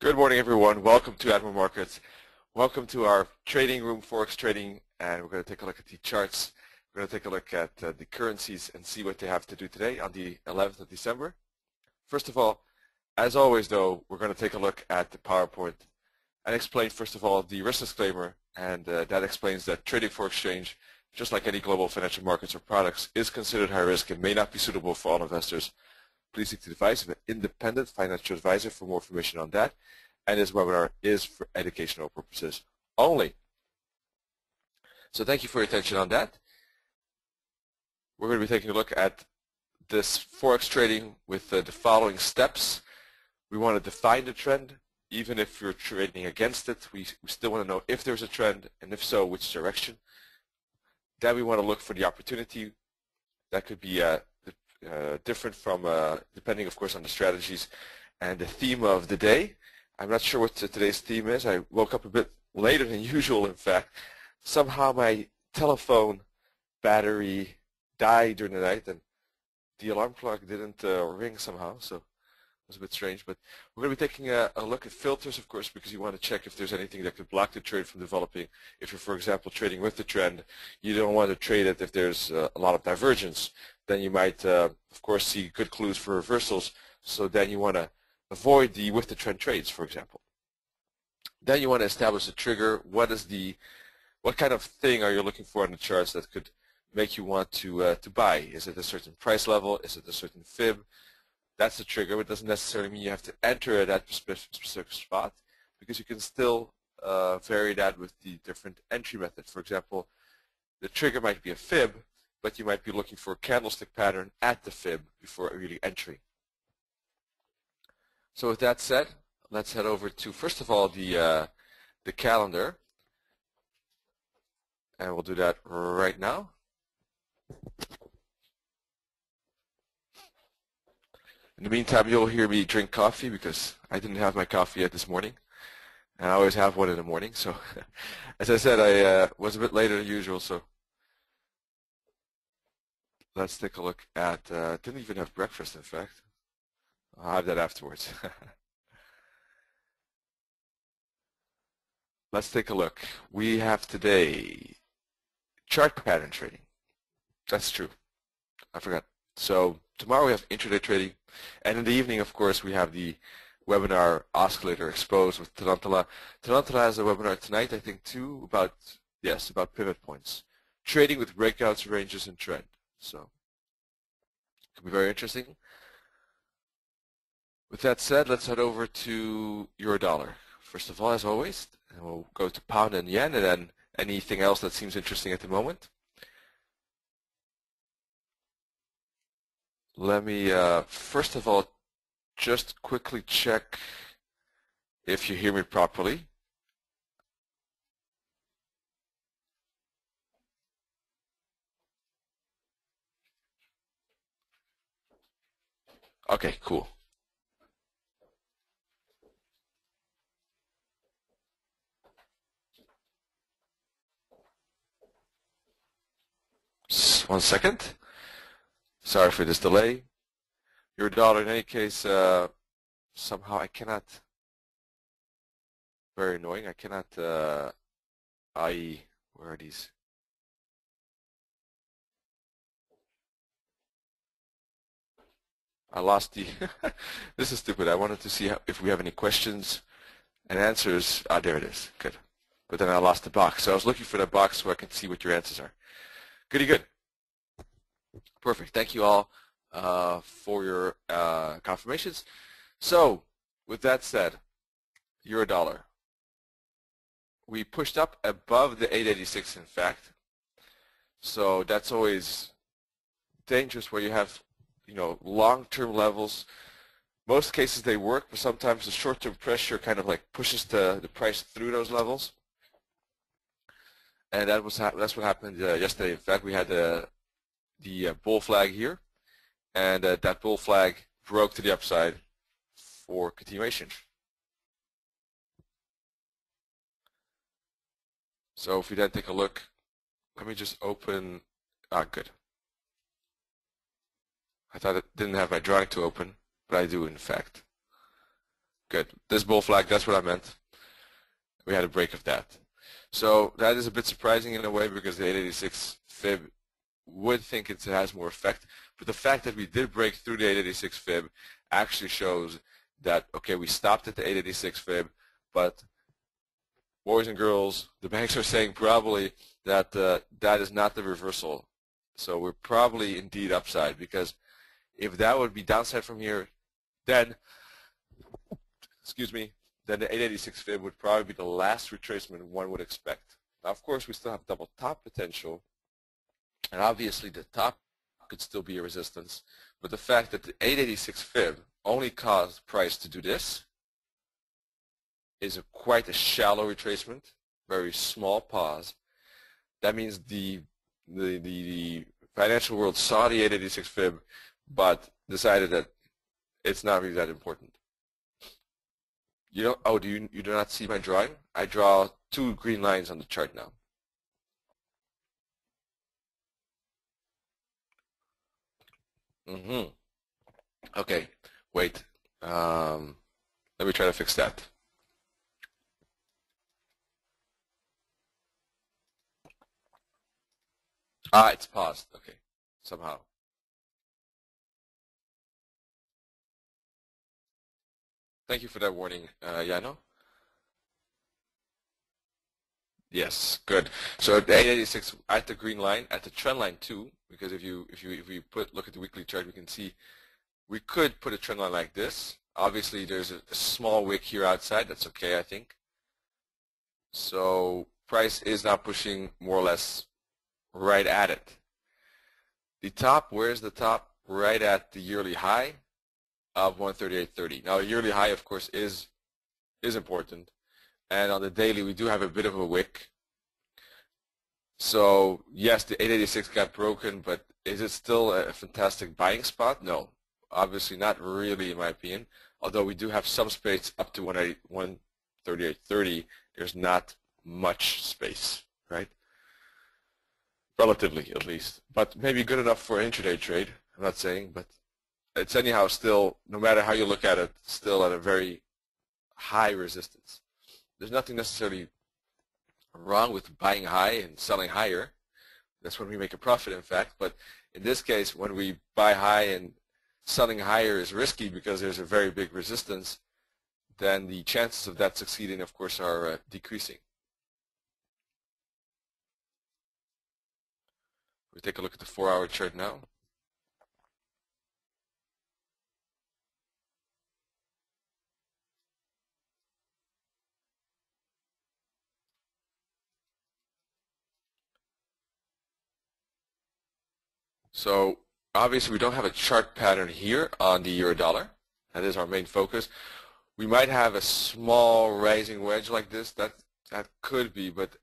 Good morning, everyone. Welcome to Admiral Markets. Welcome to our trading room, Forex trading, and we're going to take a look at the charts. We're going to take a look at uh, the currencies and see what they have to do today on the 11th of December. First of all, as always, though, we're going to take a look at the PowerPoint and explain, first of all, the risk disclaimer, and uh, that explains that trading foreign exchange, just like any global financial markets or products, is considered high risk and may not be suitable for all investors please seek the advice of an independent financial advisor for more information on that. And this webinar is for educational purposes only. So thank you for your attention on that. We're going to be taking a look at this Forex trading with uh, the following steps. We want to define the trend. Even if you're trading against it, we, we still want to know if there's a trend, and if so, which direction. Then we want to look for the opportunity. That could be uh, uh, different from, uh, depending of course on the strategies and the theme of the day. I'm not sure what today's theme is. I woke up a bit later than usual in fact. Somehow my telephone battery died during the night and the alarm clock didn't uh, ring somehow so it was a bit strange, but we're going to be taking a, a, look at filters, of course, because you want to check if there's anything that could block the trade from developing. If you're, for example, trading with the trend, you don't want to trade it if there's uh, a lot of divergence. Then you might, uh, of course, see good clues for reversals. So then you want to avoid the with the trend trades, for example. Then you want to establish a trigger. What is the, what kind of thing are you looking for on the charts that could make you want to uh, to buy? Is it a certain price level? Is it a certain fib? that's the trigger. It doesn't necessarily mean you have to enter at that specific spot because you can still uh, vary that with the different entry methods. For example, the trigger might be a fib, but you might be looking for a candlestick pattern at the fib before really entering. So with that said, let's head over to, first of all, the, uh, the calendar. And we'll do that right now. In the meantime, you'll hear me drink coffee because I didn't have my coffee yet this morning. And I always have one in the morning. So as I said, I uh, was a bit later than usual. So let's take a look at, uh, didn't even have breakfast, in fact. I'll have that afterwards. let's take a look. We have today chart pattern trading. That's true. I forgot. So tomorrow we have intraday trading, and in the evening, of course, we have the webinar Oscillator Exposed with Tarantula. Tarantula has a webinar tonight, I think, too, about, yes, about pivot points. Trading with breakouts, ranges, and trend. So, it could be very interesting. With that said, let's head over to euro dollar. First of all, as always, and we'll go to pound and yen, and then anything else that seems interesting at the moment. Let me, uh, first of all, just quickly check if you hear me properly. Okay, cool. One second. Sorry for this delay. Euro dollar, in any case, uh, somehow I cannot, very annoying, I cannot, uh, I, where are these? I lost the, this is stupid. I wanted to see how, if we have any questions and answers. Ah, there it is. Good. But then I lost the box. So I was looking for that box so I can see what your answers are. Goody good. Perfect. Thank you all uh, for your uh, confirmations. So, with that said, euro dollar. We pushed up above the 886, in fact. So that's always dangerous where you have, you know, long-term levels. Most cases they work, but sometimes the short-term pressure kind of like pushes the, the price through those levels. And that was that's what happened uh, yesterday. In fact, we had a the uh, bull flag here, and uh, that bull flag broke to the upside for continuation. So if we then take a look, let me just open, ah, good. I thought it didn't have my drawing to open, but I do in fact. Good. This bull flag, that's what I meant. We had a break of that. So that is a bit surprising in a way because the 886 fib would think it has more effect. But the fact that we did break through the 886 fib actually shows that, okay, we stopped at the 886 fib, but boys and girls, the banks are saying probably that uh, that is not the reversal. So we're probably indeed upside because if that would be downside from here, then, excuse me, then the 886 fib would probably be the last retracement one would expect. Now, of course, we still have double top potential, and obviously the top could still be a resistance, but the fact that the 886 fib only caused price to do this is a quite a shallow retracement, very small pause. That means the the, the, the financial world saw the 886 fib, but decided that it's not really that important. You don't, oh, do you, you do not see my drawing? I draw two green lines on the chart now. Mm-hmm. Okay, wait. Um, let me try to fix that. Ah, it's paused. Okay, somehow. Thank you for that warning, uh, Yano. Yes, good. So at 886 at the green line, at the trend line too, because if you if you if we put look at the weekly chart, we can see we could put a trend line like this. Obviously, there's a, a small wick here outside. That's okay, I think. So price is now pushing more or less right at it. The top, where's the top? Right at the yearly high of 138.30. Now, a yearly high, of course, is is important. And on the daily, we do have a bit of a wick. So, yes, the 886 got broken, but is it still a fantastic buying spot? No. Obviously not really, in my opinion. Although we do have some space up to 138.30, there's not much space, right? Relatively, at least. But maybe good enough for an intraday trade. I'm not saying, but it's anyhow still, no matter how you look at it, still at a very high resistance. There's nothing necessarily wrong with buying high and selling higher. That's when we make a profit, in fact. But in this case, when we buy high and selling higher is risky because there's a very big resistance, then the chances of that succeeding, of course, are uh, decreasing. We take a look at the four-hour chart now. So obviously we don't have a chart pattern here on the euro dollar. That is our main focus. We might have a small rising wedge like this. That that could be, but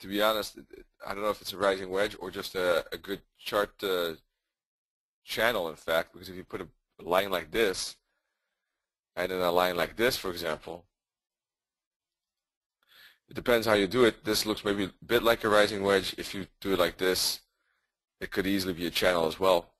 to be honest, I don't know if it's a rising wedge or just a, a good chart uh, channel, in fact, because if you put a line like this and then a line like this, for example, it depends how you do it. This looks maybe a bit like a rising wedge. If you do it like this, it could easily be a channel as well.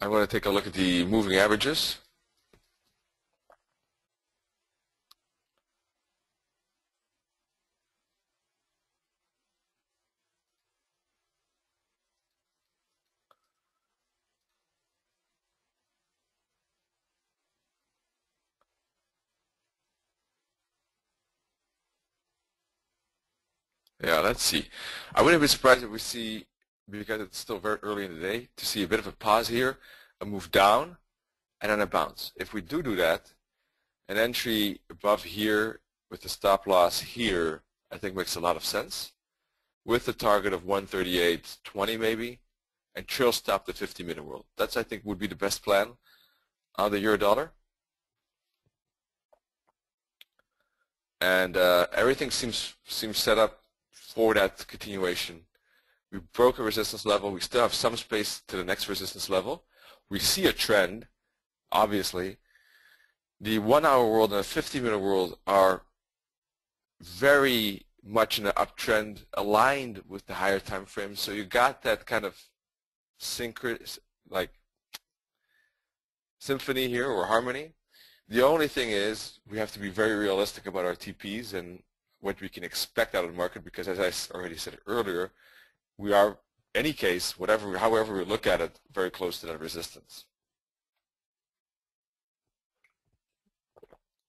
I'm going to take a look at the moving averages. Yeah, let's see. I wouldn't be surprised if we see because it's still very early in the day, to see a bit of a pause here, a move down, and then a bounce. If we do do that, an entry above here with the stop loss here, I think makes a lot of sense, with a target of 138.20 maybe, and trail stop the 50-minute world. That's, I think, would be the best plan on the euro dollar. And uh, everything seems seems set up for that continuation we broke a resistance level. We still have some space to the next resistance level. We see a trend, obviously, the one-hour world and the 50-minute world are very much in an uptrend, aligned with the higher time frames. So you got that kind of synchronous, like symphony here or harmony. The only thing is we have to be very realistic about our TPs and what we can expect out of the market because as I already said earlier, we are, any case, whatever, however we look at it, very close to that resistance.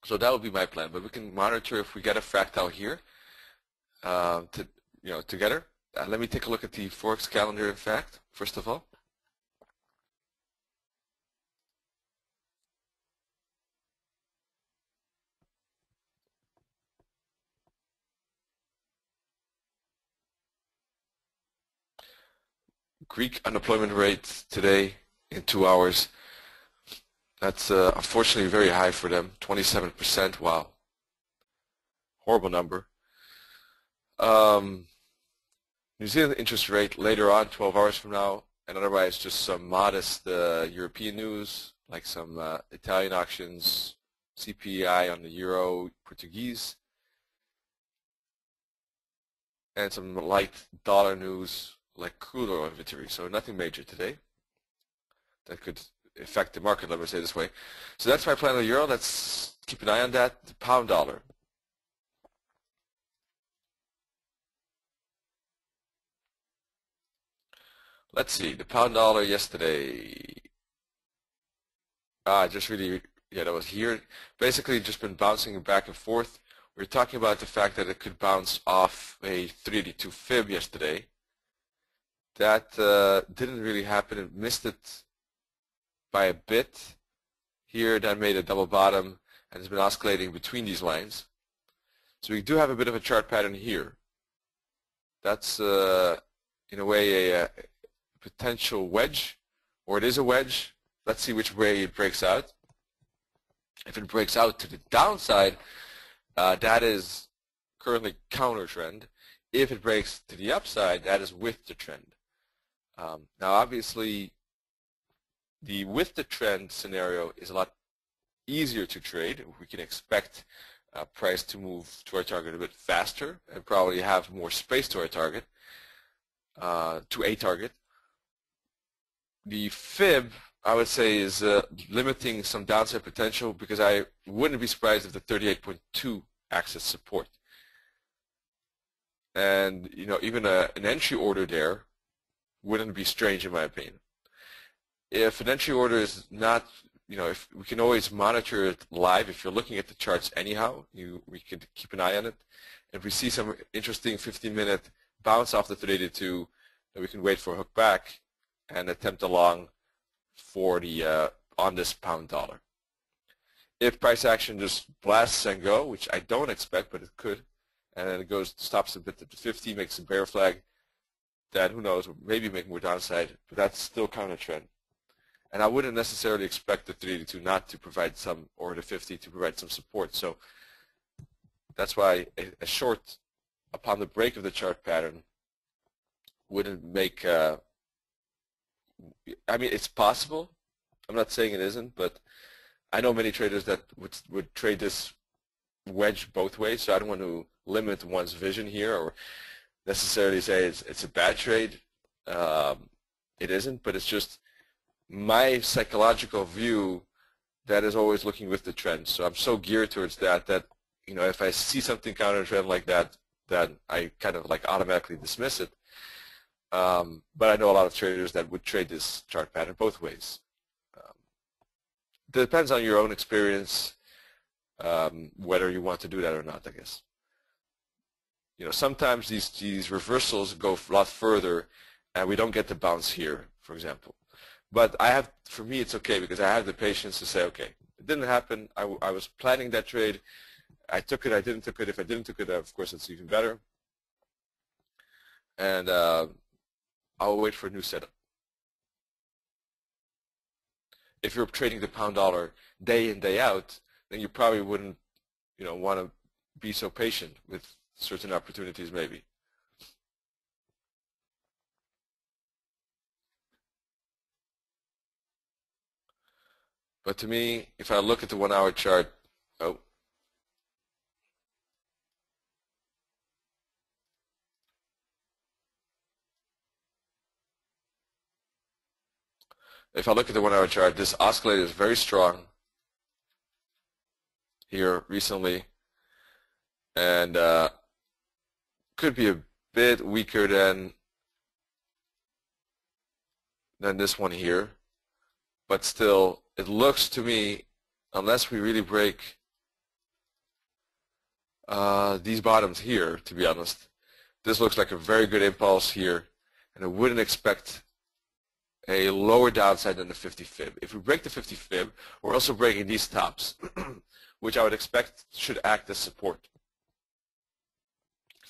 So that would be my plan, but we can monitor if we get a fractal here uh, to, you know, together. Uh, let me take a look at the Forex calendar in fact, first of all. Greek unemployment rate today in two hours. That's uh, unfortunately very high for them, 27%. Wow. Horrible number. Um, New Zealand interest rate later on, 12 hours from now, and otherwise just some modest uh, European news, like some uh, Italian auctions, CPI on the Euro, Portuguese, and some light dollar news like crude oil inventory. So nothing major today that could affect the market, let me say this way. So that's my plan on the euro. Let's keep an eye on that. The pound dollar. Let's see, the pound dollar yesterday. Ah, just really, yeah, that was here. Basically, just been bouncing back and forth. We are talking about the fact that it could bounce off a 382 fib yesterday that uh, didn't really happen. It missed it by a bit. Here that made a double bottom and has been oscillating between these lines. So we do have a bit of a chart pattern here. That's uh, in a way a, a, potential wedge, or it is a wedge. Let's see which way it breaks out. If it breaks out to the downside, uh, that is currently counter trend. If it breaks to the upside, that is with the trend. Um, now, obviously, the with the trend scenario is a lot easier to trade. We can expect uh, price to move to our target a bit faster and probably have more space to our target, uh, to a target. The fib, I would say, is uh, limiting some downside potential because I wouldn't be surprised if the 38.2 access support. And you know, even a, an entry order there wouldn't be strange in my opinion. If an entry order is not, you know, if we can always monitor it live. If you're looking at the charts anyhow, you we can keep an eye on it. If we see some interesting 15-minute bounce off the 382, then we can wait for a hook back and attempt a long for the uh, on this pound dollar. If price action just blasts and go, which I don't expect, but it could, and then it goes stops a bit at the 50, makes a bear flag, that who knows, maybe make more downside, but that's still kind of trend. And I wouldn't necessarily expect the 382 not to provide some, or the 50 to provide some support. So that's why a, a short upon the break of the chart pattern wouldn't make, uh, I mean, it's possible. I'm not saying it isn't, but I know many traders that would, would trade this wedge both ways, so I don't want to limit one's vision here or necessarily say it's, it's a bad trade. Um, it isn't, but it's just my psychological view that is always looking with the trend. So I'm so geared towards that that you know if I see something counter trend like that, that I kind of like automatically dismiss it. Um, but I know a lot of traders that would trade this chart pattern both ways. Um, depends on your own experience um, whether you want to do that or not, I guess you know, sometimes these, these reversals go a lot further and we don't get the bounce here, for example. But I have, for me, it's okay because I have the patience to say, okay, it didn't happen. I, I was planning that trade. I took it. I didn't took it. If I didn't took it, of course, it's even better. And uh, I'll wait for a new setup. If you're trading the pound dollar day in, day out, then you probably wouldn't, you know, want to be so patient with certain opportunities maybe. But to me, if I look at the one-hour chart, oh, if I look at the one-hour chart, this oscillator is very strong here recently, and uh, could be a bit weaker than than this one here, but still, it looks to me, unless we really break uh, these bottoms here, to be honest, this looks like a very good impulse here, and I wouldn't expect a lower downside than the 50 fib. If we break the 50 fib, we're also breaking these tops, which I would expect should act as support.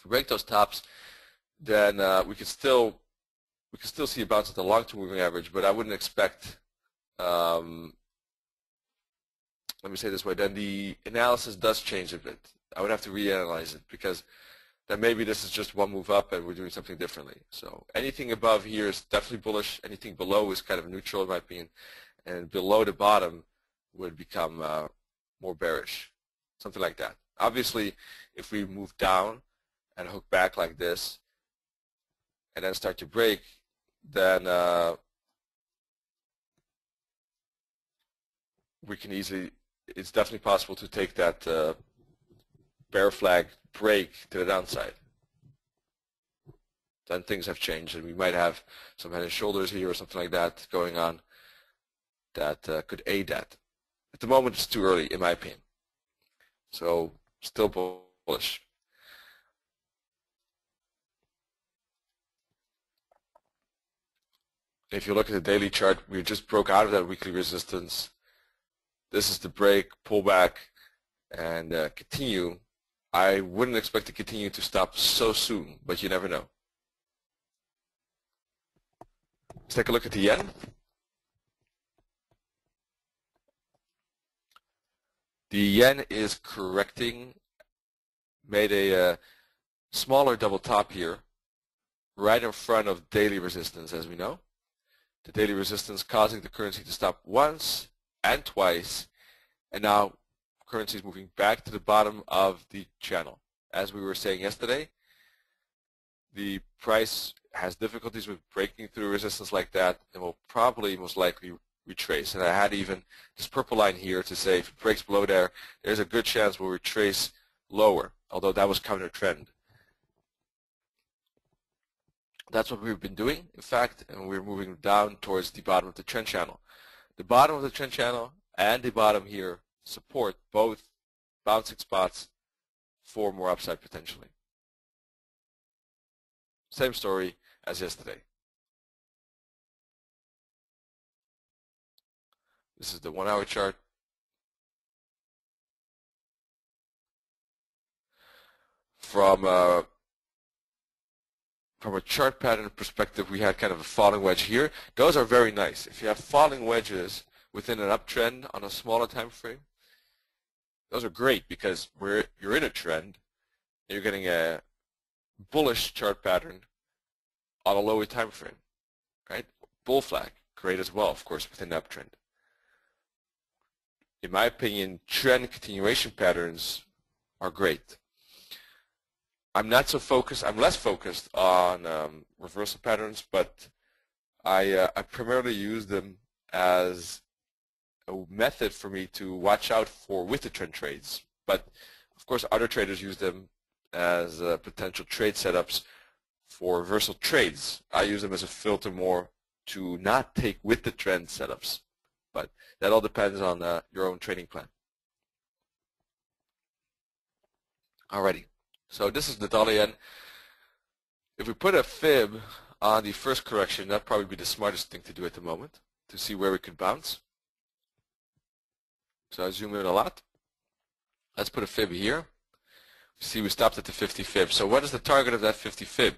Break those tops, then uh, we could still we could still see a bounce at the long-term moving average, but I wouldn't expect. Um, let me say this way: then the analysis does change a bit. I would have to reanalyze it because then maybe this is just one move up and we're doing something differently. So anything above here is definitely bullish. Anything below is kind of neutral in my opinion. And below the bottom would become uh, more bearish, something like that. Obviously, if we move down and hook back like this and then start to break, then uh, we can easily, it's definitely possible to take that uh, bear flag break to the downside. Then things have changed, and we might have some head and shoulders here or something like that going on that uh, could aid that. At the moment, it's too early, in my opinion. So, still bullish. If you look at the daily chart, we just broke out of that weekly resistance. This is the break, pullback, and uh, continue I wouldn't expect to continue to stop so soon, but you never know. Let's take a look at the yen. The yen is correcting, made a uh, smaller double top here, right in front of daily resistance, as we know. The daily resistance causing the currency to stop once and twice, and now currency is moving back to the bottom of the channel. As we were saying yesterday, the price has difficulties with breaking through resistance like that and will probably most likely retrace. And I had even this purple line here to say if it breaks below there, there's a good chance we'll retrace lower, although that was counter trend. That's what we've been doing, in fact, and we're moving down towards the bottom of the trend channel. The bottom of the trend channel and the bottom here support both bouncing spots for more upside potentially. Same story as yesterday. This is the one hour chart. From uh, from a chart pattern perspective, we had kind of a falling wedge here. Those are very nice. If you have falling wedges within an uptrend on a smaller time frame, those are great because we're, you're in a trend. And you're getting a bullish chart pattern on a lower time frame, right? Bull flag, great as well, of course, within an uptrend. In my opinion, trend continuation patterns are great. I'm not so focused, I'm less focused on um, reversal patterns, but I, uh, I primarily use them as a method for me to watch out for with the trend trades. But of course, other traders use them as uh, potential trade setups for reversal trades. I use them as a filter more to not take with the trend setups. But that all depends on uh, your own trading plan. Alrighty, so this is the dollar yen. If we put a fib on the first correction, that'd probably be the smartest thing to do at the moment to see where we could bounce. So I zoom in a lot. Let's put a fib here. See, we stopped at the 50 fib. So what is the target of that 50 fib?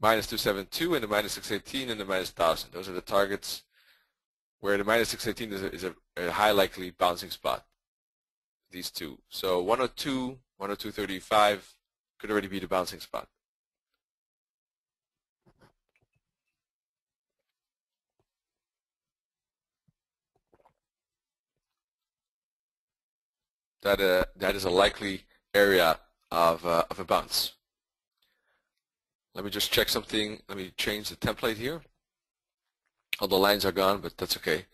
Minus 272 and the minus 618 and the minus 1000. Those are the targets where the minus 618 is a, is a, a high likely bouncing spot. These two. So 102, 102.35 could already be the bouncing spot. That, uh, that is a likely area of, uh, of a bounce. Let me just check something. Let me change the template here. All the lines are gone, but that's okay.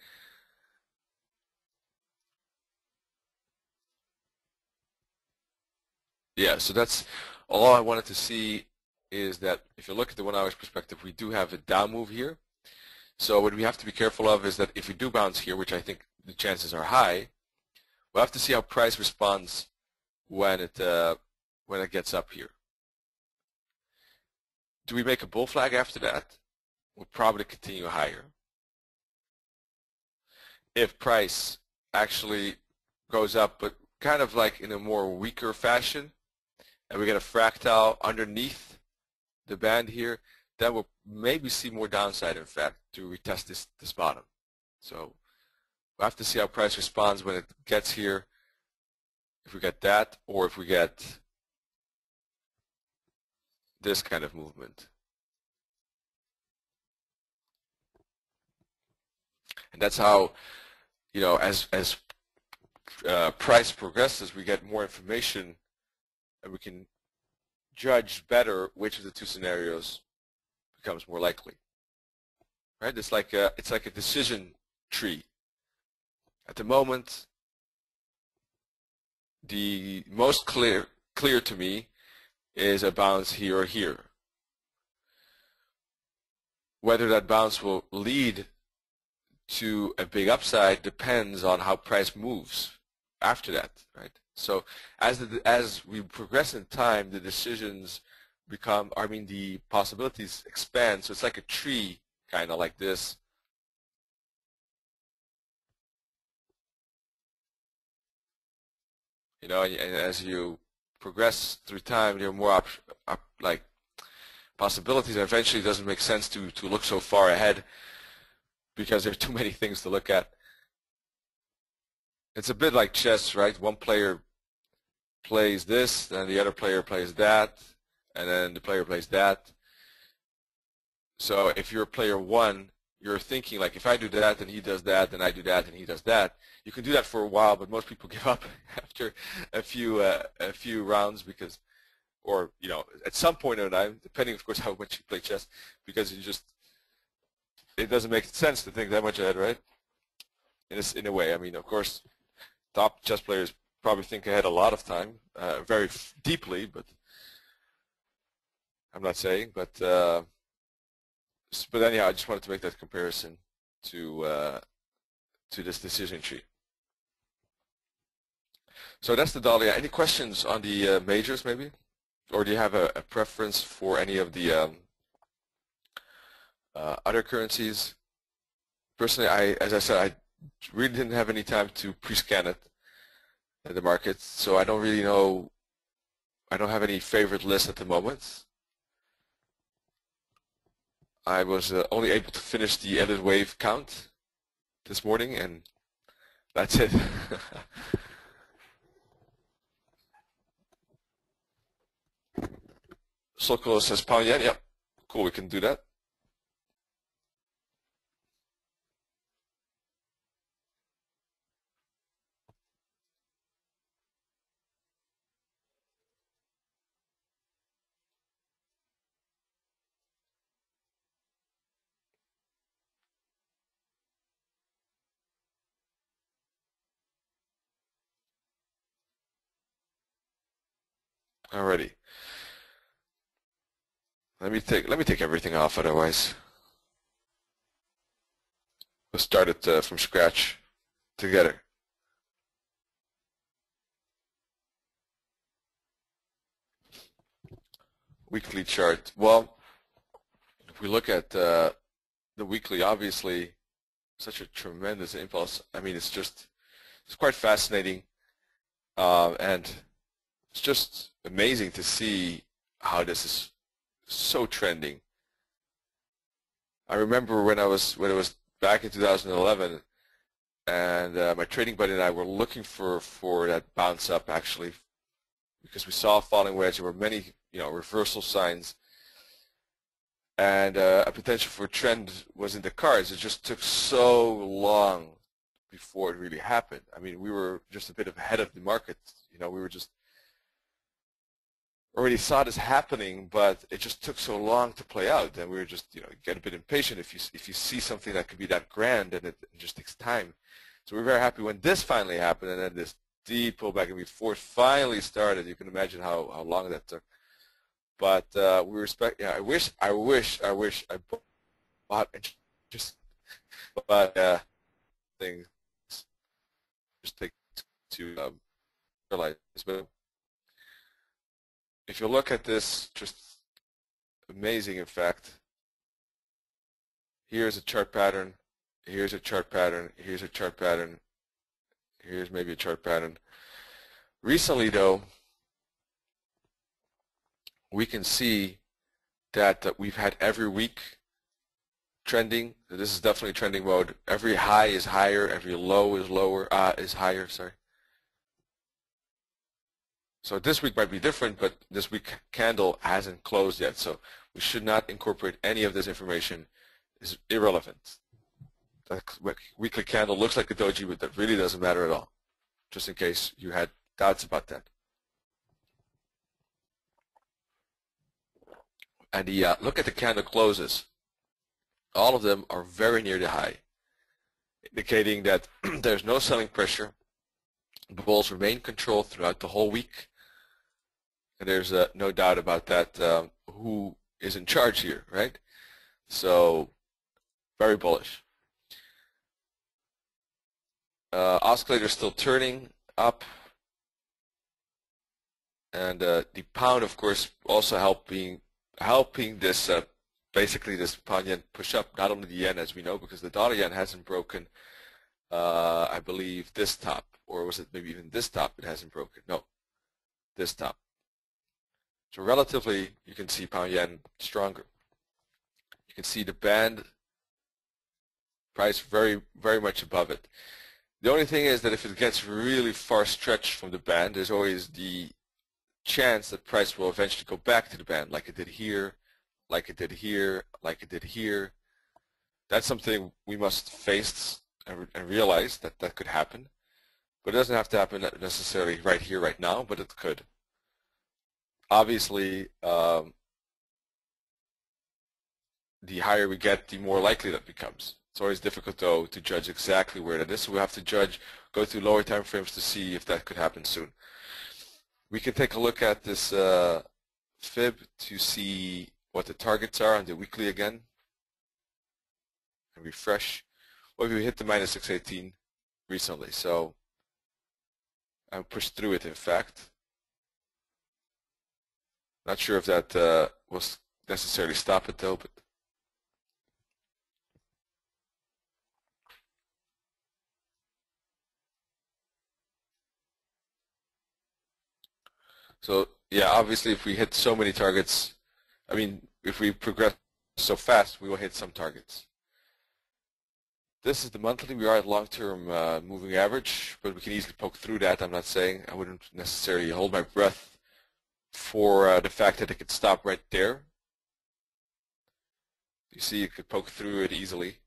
Yeah, so that's all I wanted to see is that if you look at the one hours perspective, we do have a down move here. So what we have to be careful of is that if we do bounce here, which I think the chances are high, we'll have to see how price responds when it uh, when it gets up here. Do we make a bull flag after that? We'll probably continue higher. If price actually goes up, but kind of like in a more weaker fashion, and we get a fractal underneath the band here, then we'll maybe see more downside, in fact, to retest this, this bottom. So we'll have to see how price responds when it gets here, if we get that, or if we get this kind of movement. And that's how, you know, as, as uh, price progresses, we get more information and we can judge better which of the two scenarios becomes more likely. Right? It's like a, it's like a decision tree. At the moment, the most clear clear to me is a bounce here or here. Whether that bounce will lead to a big upside depends on how price moves after that, right? So as the, as we progress in time, the decisions become, I mean, the possibilities expand. So it's like a tree, kind of like this. You know, and, as you progress through time, there are more op, op, like possibilities. And eventually, it doesn't make sense to to look so far ahead because there are too many things to look at. It's a bit like chess, right? One player plays this, then the other player plays that, and then the player plays that. So if you're player one, you're thinking like, if I do that, then he does that, then I do that, and he does that. You can do that for a while, but most people give up after a few uh, a few rounds because, or you know, at some point in time, depending of course how much you play chess, because you just it doesn't make sense to think that much ahead, right? In a, in a way, I mean, of course, top chess players probably think ahead a lot of time, uh, very deeply, but I'm not saying. But uh, but anyhow, I just wanted to make that comparison to uh, to this decision tree. So that's the dollar yen. Any questions on the uh, majors, maybe, or do you have a, a preference for any of the um, uh, other currencies? Personally, I, as I said, I really didn't have any time to pre-scan it in the market. So I don't really know. I don't have any favorite list at the moment. I was uh, only able to finish the Elliott wave count this morning, and that's it. Sokol says pound yen. Yep, cool. We can do that. Alrighty. Let me take let me take everything off otherwise. We'll start it uh, from scratch together. Weekly chart. Well, if we look at uh, the weekly, obviously, such a tremendous impulse. I mean, it's just it's quite fascinating, uh, and it's just amazing to see how this is so trending. I remember when I was when it was back in 2011, and uh, my trading buddy and I were looking for for that bounce up actually, because we saw a falling wedge. There were many you know reversal signs, and uh, a potential for trend was in the cards. It just took so long before it really happened. I mean, we were just a bit ahead of the market. You know, we were just already saw this happening, but it just took so long to play out, and we were just, you know, get a bit impatient if you if you see something that could be that grand, and it, just takes time. So we are very happy when this finally happened, and then this deep pullback, and before it finally started, you can imagine how how long that took. But uh, we respect. Yeah, I wish, I wish, I wish I bought just, but uh, things just take to um, realize. But if you look at this, just amazing in fact. Here's a chart pattern. Here's a chart pattern. Here's a chart pattern. Here's maybe a chart pattern. Recently, though, we can see that, that we've had every week trending. This is definitely trending mode. Every high is higher. Every low is lower. Uh, is higher. Sorry. So this week might be different, but this week candle hasn't closed yet. So we should not incorporate any of this information. It's irrelevant. That weekly candle looks like a doji, but that really doesn't matter at all. Just in case you had doubts about that. And the uh, look at the candle closes. All of them are very near the high, indicating that there's no selling pressure. The bulls remain controlled throughout the whole week. There's uh, no doubt about that. Um, who is in charge here, right? So, very bullish. Uh, oscillator still turning up. And uh, the pound, of course, also helping helping this uh, basically this pound yen push up not only the yen as we know because the dollar yen hasn't broken uh, I believe this top or was it maybe even this top it hasn't broken no this top so relatively, you can see pound yen stronger. You can see the band price very, very much above it. The only thing is that if it gets really far stretched from the band, there's always the chance that price will eventually go back to the band like it did here, like it did here, like it did here. That's something we must face and, and realize that that could happen. But it doesn't have to happen necessarily right here, right now, but it could obviously, um, the higher we get, the more likely that becomes. It's always difficult, though, to judge exactly where that is. So we have to judge, go through lower time frames to see if that could happen soon. We can take a look at this uh, fib to see what the targets are on the weekly again. And refresh. Well, we hit the minus 618 recently, so I pushed through it, in fact. Not sure if that uh, was necessarily stop it though, but So yeah, obviously if we hit so many targets, I mean, if we progress so fast, we will hit some targets. This is the monthly. We are at long-term uh, moving average, but we can easily poke through that. I'm not saying I wouldn't necessarily hold my breath for uh, the fact that it could stop right there. You see you could poke through it easily.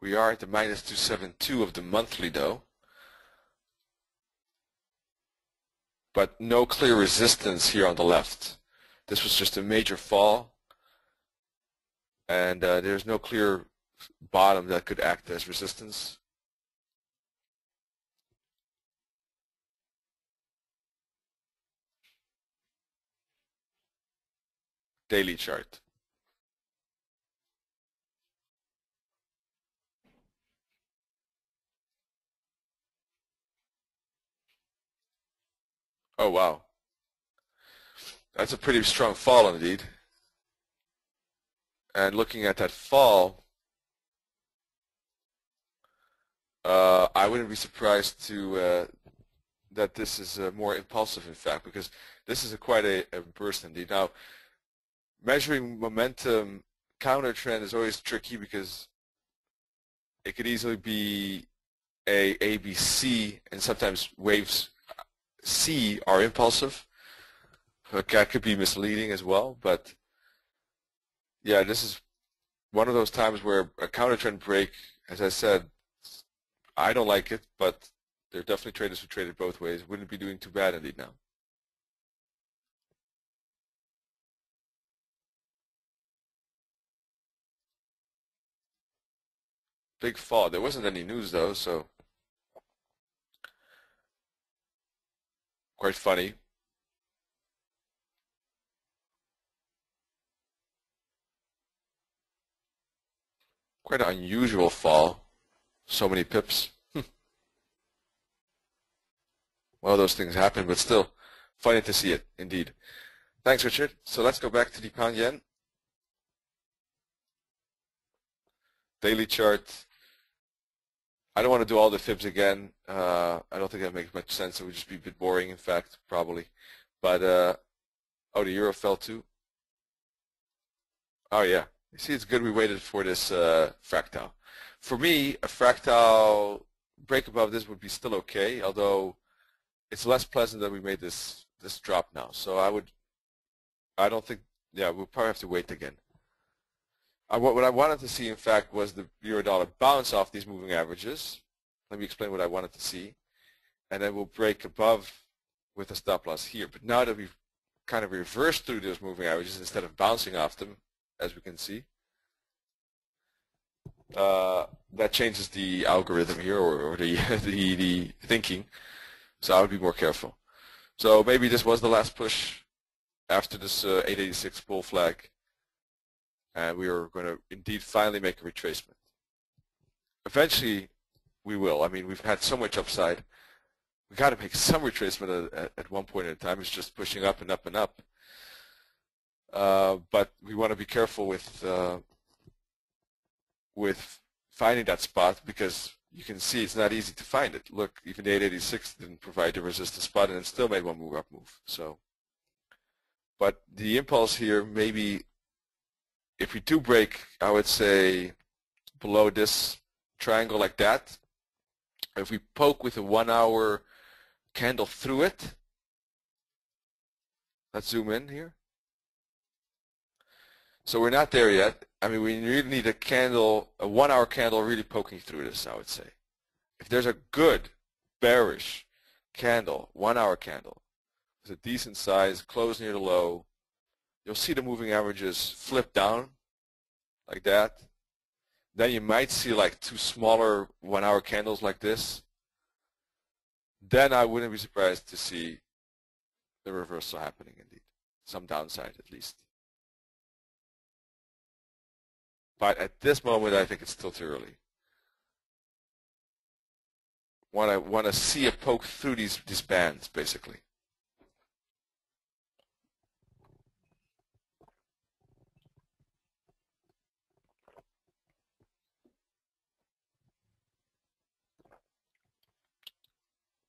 We are at the minus 272 of the monthly though. But no clear resistance here on the left. This was just a major fall and uh, there's no clear bottom that could act as resistance. Daily chart. Oh, wow. That's a pretty strong fall indeed and looking at that fall, uh, I wouldn't be surprised to uh, that this is uh, more impulsive, in fact, because this is a quite a, a, burst indeed. Now, measuring momentum counter trend is always tricky because it could easily be a ABC, and sometimes waves C are impulsive. that could be misleading as well, but yeah, this is one of those times where a counter trend break, as I said, I don't like it, but there are definitely traders who trade it both ways. Wouldn't be doing too bad indeed now. Big fall. There wasn't any news though, so quite funny. Quite an unusual fall. So many pips. Hmm. well, those things happen, but still funny to see it, indeed. Thanks, Richard. So let's go back to the pound yen. Daily chart. I don't want to do all the fibs again. Uh, I don't think that makes much sense. It would just be a bit boring, in fact, probably. But, uh, oh, the euro fell too. Oh, yeah. You see, it's good we waited for this uh, fractal. For me, a fractal break above this would be still okay, although it's less pleasant that we made this this drop now. So I would, I don't think, yeah, we'll probably have to wait again. I, what, what I wanted to see, in fact, was the euro dollar bounce off these moving averages. Let me explain what I wanted to see. And then we'll break above with a stop loss here. But now that we've kind of reversed through those moving averages instead of bouncing off them, as we can see. Uh, that changes the algorithm here or, or the, the, the thinking. So I would be more careful. So maybe this was the last push after this uh, 886 bull flag. And we are going to indeed finally make a retracement. Eventually, we will. I mean, we've had so much upside. We've got to make some retracement at, at, at one point in time. It's just pushing up and up and up. Uh, but we want to be careful with uh, with finding that spot because you can see it's not easy to find it. Look, even the 886 didn't provide the resistance spot and it still made one move up move. So, but the impulse here maybe if we do break, I would say below this triangle like that, if we poke with a one hour candle through it, let's zoom in here. So we're not there yet. I mean, we really need a candle, a one-hour candle really poking through this, I would say. If there's a good bearish candle, one-hour candle, with a decent size, close near the low, you'll see the moving averages flip down like that. Then you might see like two smaller one-hour candles like this. Then I wouldn't be surprised to see the reversal happening indeed. Some downside at least. But at this moment, I think it's still too early. Want to want to see a poke through these these bands, basically.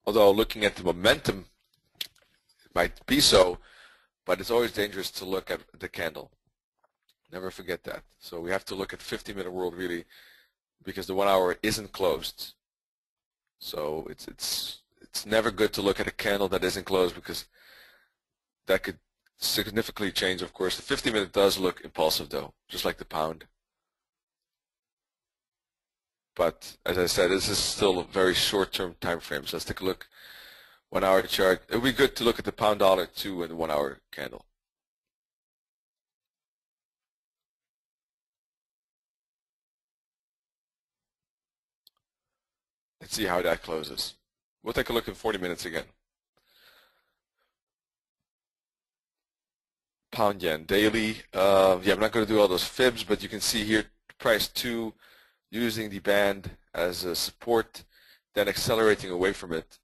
Although looking at the momentum, it might be so, but it's always dangerous to look at the candle. Never forget that. So we have to look at 50-minute world really because the one hour isn't closed. So it's it's it's never good to look at a candle that isn't closed because that could significantly change, of course. The 50 minute does look impulsive though, just like the pound. But as I said, this is still a very short-term time frame. So let's take a look. One hour chart. It would be good to look at the pound dollar too and the one hour candle. Let's see how that closes. We'll take a look in 40 minutes again. Pound yen daily. Uh, yeah, I'm not going to do all those fibs, but you can see here price 2 using the band as a support, then accelerating away from it.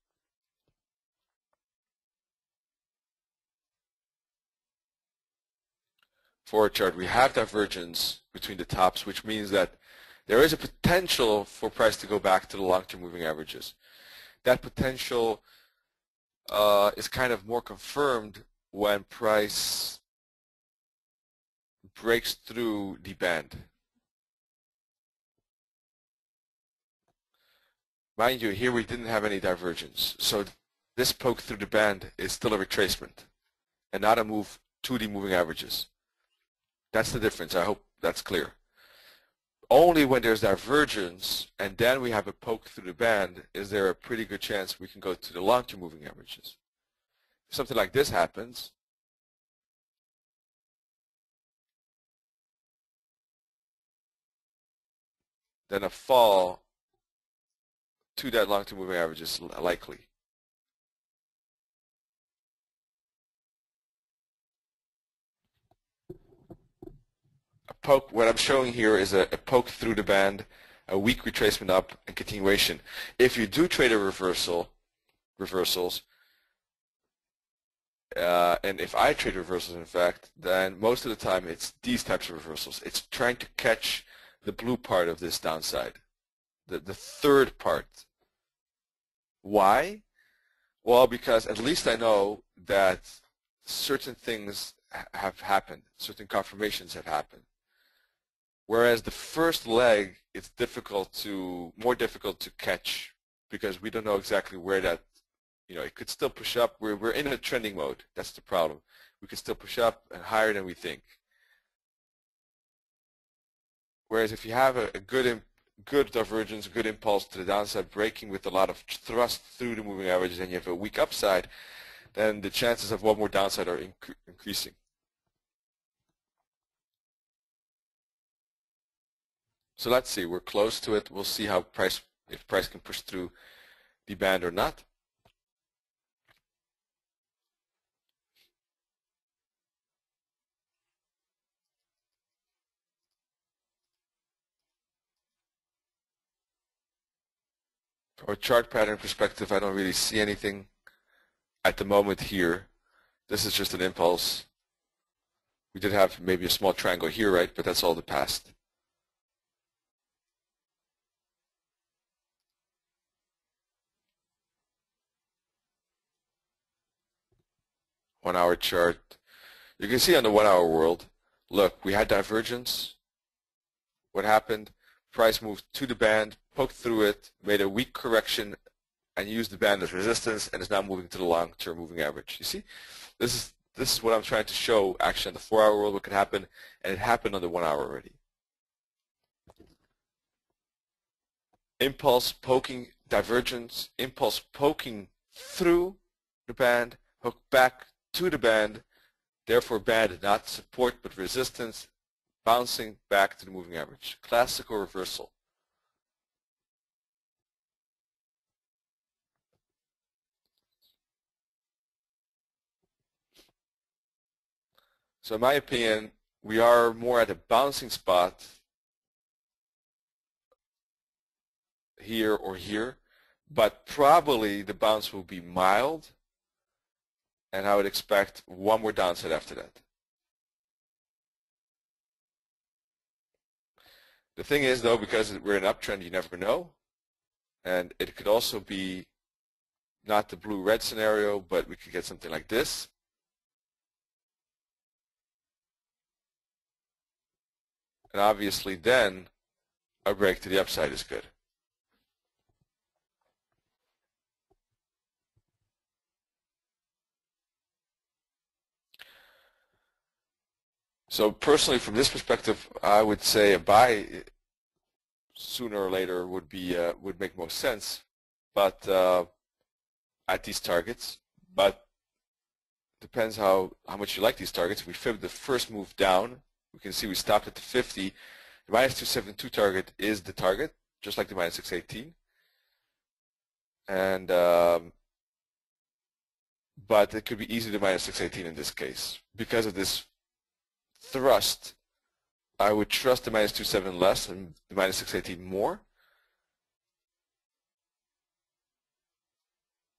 For a chart, we have divergence between the tops, which means that there is a potential for price to go back to the long-term moving averages. That potential uh, is kind of more confirmed when price breaks through the band. Mind you, here we didn't have any divergence. So this poke through the band is still a retracement. and not a move to the moving averages. That's the difference. I hope that's clear. Only when there's divergence and then we have a poke through the band is there a pretty good chance we can go to the long-term moving averages. If something like this happens, then a fall to that long-term moving average is likely. A poke, what I'm showing here is a, a poke through the band, a weak retracement up, and continuation. If you do trade a reversal, reversals, uh, and if I trade reversals, in fact, then most of the time it's these types of reversals. It's trying to catch the blue part of this downside, the, the third part. Why? Well, because at least I know that certain things have happened, certain confirmations have happened. Whereas the first leg, it's difficult to, more difficult to catch because we don't know exactly where that, you know, it could still push up. We're, we're in a trending mode. That's the problem. We can still push up and higher than we think. Whereas if you have a, a good good divergence, good impulse to the downside, breaking with a lot of thrust through the moving averages, and you have a weak upside, then the chances of one more downside are inc increasing. So let's see, we're close to it. We'll see how price, if price can push through the band or not. From a chart pattern perspective, I don't really see anything at the moment here. This is just an impulse. We did have maybe a small triangle here, right? But that's all the past. One hour chart. You can see on the one hour world, look, we had divergence. What happened? Price moved to the band, poked through it, made a weak correction, and used the band as resistance, and is now moving to the long-term moving average. You see, this is this is what I'm trying to show. Actually, on the four-hour world, what could happen, and it happened on the one hour already. Impulse poking divergence, impulse poking through the band, hook back to the band, therefore band not support but resistance, bouncing back to the moving average. Classical reversal. So in my opinion, we are more at a bouncing spot here or here, but probably the bounce will be mild, and I would expect one more downside after that. The thing is, though, because we're in uptrend, you never know, and it could also be not the blue-red scenario, but we could get something like this. And obviously then a break to the upside is good. So personally, from this perspective, I would say a buy sooner or later would be uh, would make most sense, but uh, at these targets. But depends how how much you like these targets. If we fibbed the first move down we can see we stopped at the 50. The minus 272 target is the target, just like the minus 618. And um, but it could be easy to minus 618 in this case. Because of this thrust, I would trust the minus 27 less and the minus 618 more.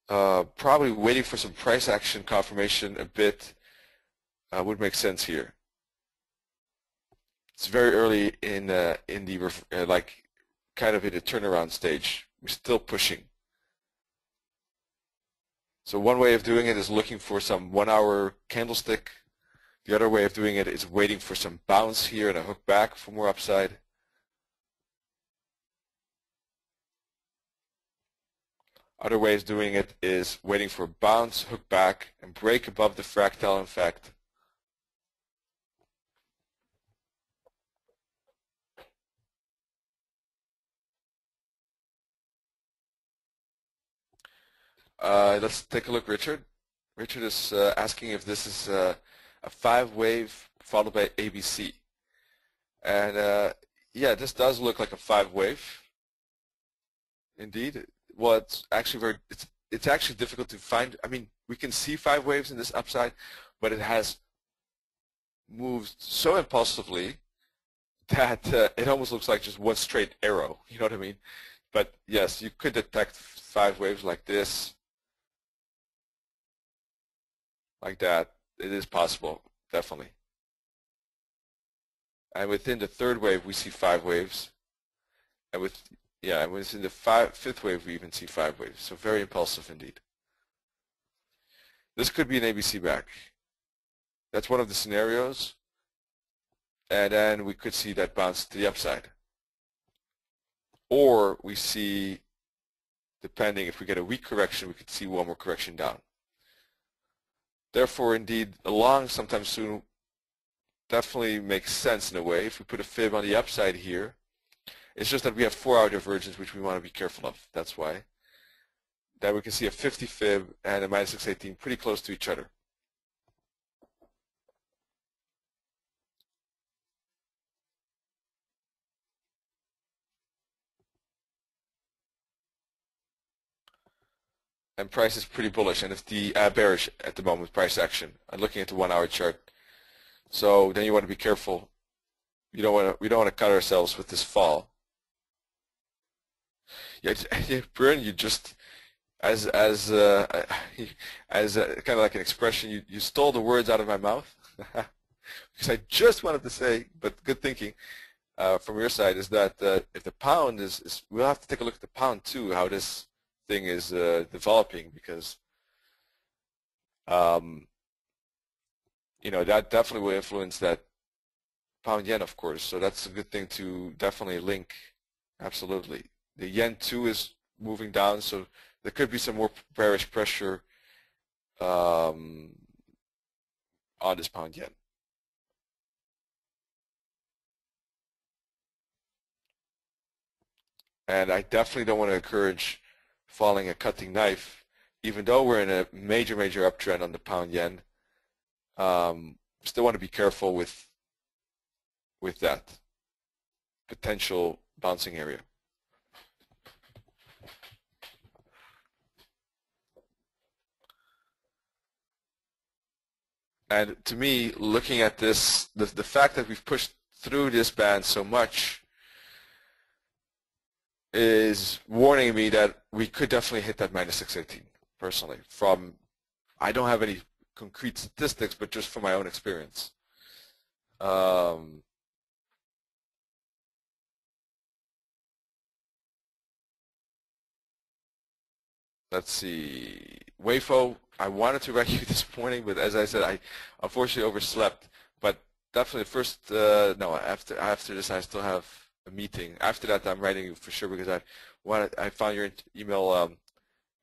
Uh, probably waiting for some price action confirmation a bit uh, would make sense here it's very early in uh, in the uh, like kind of in the turnaround stage. We're still pushing. So one way of doing it is looking for some one-hour candlestick. The other way of doing it is waiting for some bounce here and a hook back for more upside. Other ways doing it is waiting for a bounce, hook back, and break above the fractal effect. Uh, let's take a look, Richard. Richard is uh, asking if this is uh, a five wave followed by ABC. And uh, yeah, this does look like a five wave. Indeed. Well, it's actually very, it's, it's actually difficult to find. I mean, we can see five waves in this upside, but it has moved so impulsively that uh, it almost looks like just one straight arrow. You know what I mean? But yes, you could detect five waves like this, like that. It is possible, definitely. And within the third wave, we see five waves. And with yeah, and within the five, fifth wave, we even see five waves. So very impulsive indeed. This could be an ABC back. That's one of the scenarios. And then we could see that bounce to the upside. Or we see, depending if we get a weak correction, we could see one more correction down. Therefore, indeed, a long sometime soon definitely makes sense in a way. If we put a fib on the upside here, it's just that we have four-hour divergence, which we want to be careful of. That's why. Then we can see a 50 fib and a minus 618 pretty close to each other. And price is pretty bullish and if the uh, bearish at the moment with price action. I'm looking at the one hour chart. So then you want to be careful. You don't want to we don't want to cut ourselves with this fall. Yeah, yeah Bruin you just as as uh, as uh, kind of like an expression you you stole the words out of my mouth. Because I just wanted to say but good thinking uh, from your side is that uh, if the pound is, is we'll have to take a look at the pound too how this thing is uh, developing because um, you know that definitely will influence that pound yen of course. So that's a good thing to definitely link. Absolutely. The yen too is moving down so there could be some more bearish pressure um, on this pound yen. And I definitely don't want to encourage falling a cutting knife, even though we're in a major, major uptrend on the pound yen. Um, still want to be careful with with that potential bouncing area. And to me, looking at this, the, the fact that we've pushed through this band so much is warning me that we could definitely hit that minus 618 personally from I don't have any concrete statistics but just from my own experience. Um, let's see. WAFO I wanted to write you this morning but as I said I unfortunately overslept. But definitely first uh, no after after this I still have meeting. After that, I'm writing you for sure because I wanted, I found your email um,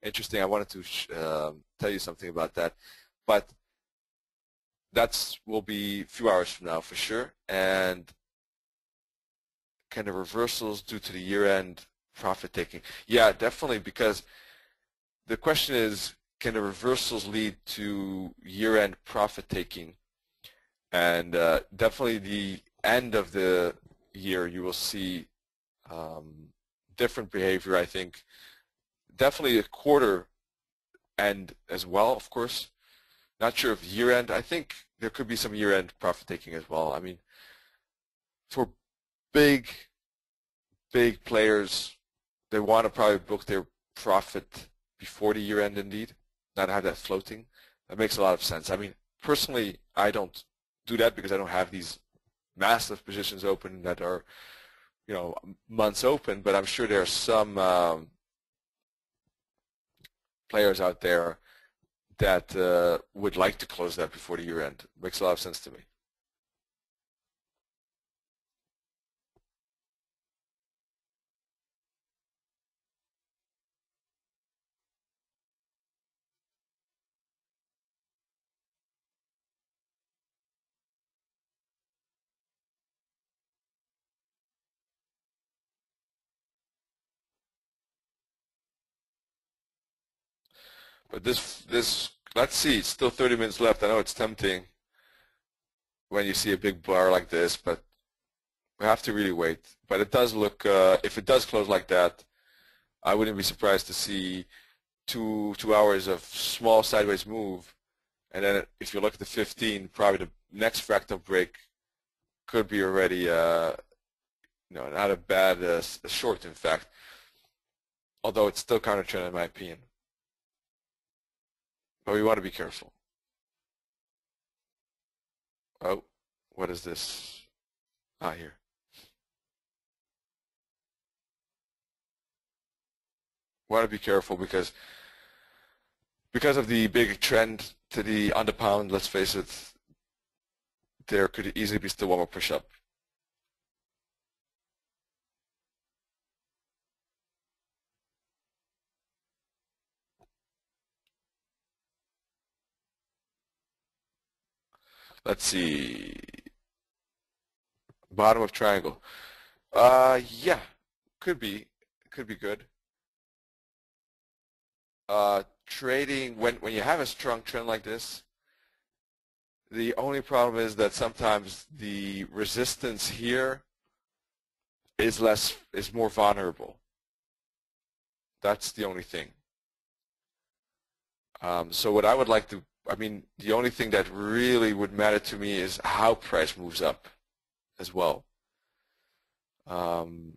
interesting. I wanted to um, tell you something about that, but that's will be a few hours from now for sure. And kind of reversals due to the year-end profit taking. Yeah, definitely because the question is, can the reversals lead to year-end profit taking? And uh, definitely the end of the year, you will see um, different behavior, I think. Definitely a quarter end as well, of course. Not sure if year end. I think there could be some year end profit taking as well. I mean, for big, big players, they want to probably book their profit before the year end indeed, not have that floating. That makes a lot of sense. I mean, personally, I don't do that because I don't have these massive positions open that are, you know, months open, but I'm sure there are some um, players out there that uh, would like to close that before the year end. Makes a lot of sense to me. But this, this, let's see, it's still 30 minutes left. I know it's tempting when you see a big bar like this, but we have to really wait. But it does look, uh, if it does close like that, I wouldn't be surprised to see two two hours of small sideways move, and then if you look at the 15, probably the next fractal break could be already, uh, you know, not a bad uh, short, in fact. Although it's still counter trend in my opinion. But we want to be careful. Oh, what is this? Ah, here. Want to be careful because because of the big trend to the under pound. Let's face it, there could easily be still one more push up. Let's see. Bottom of triangle. Uh, yeah, could be, could be good. Uh, trading when when you have a strong trend like this, the only problem is that sometimes the resistance here is less is more vulnerable. That's the only thing. Um, so what I would like to I mean, the only thing that really would matter to me is how price moves up as well. Um,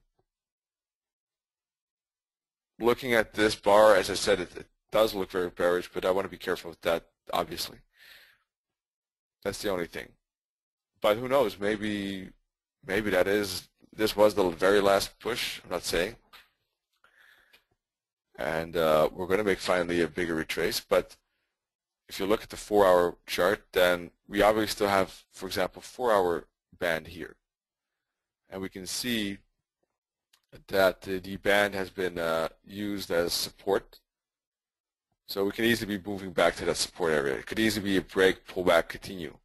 looking at this bar, as I said, it, it, does look very bearish, but I want to be careful with that, obviously. That's the only thing. But who knows? Maybe, maybe that is this was the very last push. I'm not saying. And uh, we're going to make finally a bigger retrace, but if you look at the four-hour chart, then we obviously still have, for example, four-hour band here. And we can see that the band has been uh, used as support. So we can easily be moving back to that support area. It could easily be a break, pullback, continue.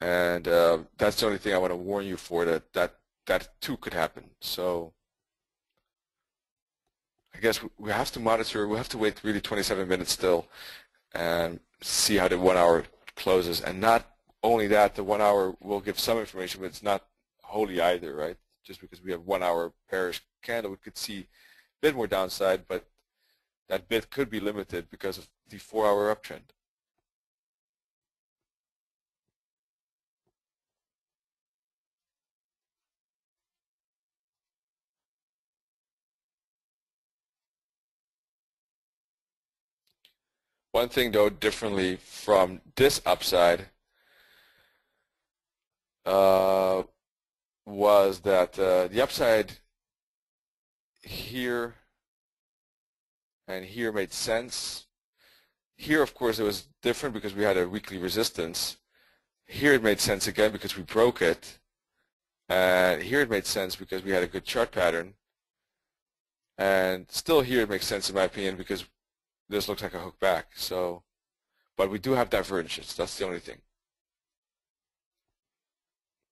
And uh, that's the only thing I want to warn you for, that that, that too could happen. So guess we have to monitor, we have to wait really 27 minutes still and see how the one hour closes. And not only that, the one hour will give some information, but it's not wholly either, right? Just because we have one hour bearish candle, we could see a bit more downside, but that bit could be limited because of the four hour uptrend. One thing, though, differently from this upside uh, was that uh, the upside here and here made sense. Here, of course, it was different because we had a weekly resistance. Here it made sense again because we broke it. And here it made sense because we had a good chart pattern. And still here it makes sense in my opinion because this looks like a hook back. So, but we do have divergence. That's the only thing.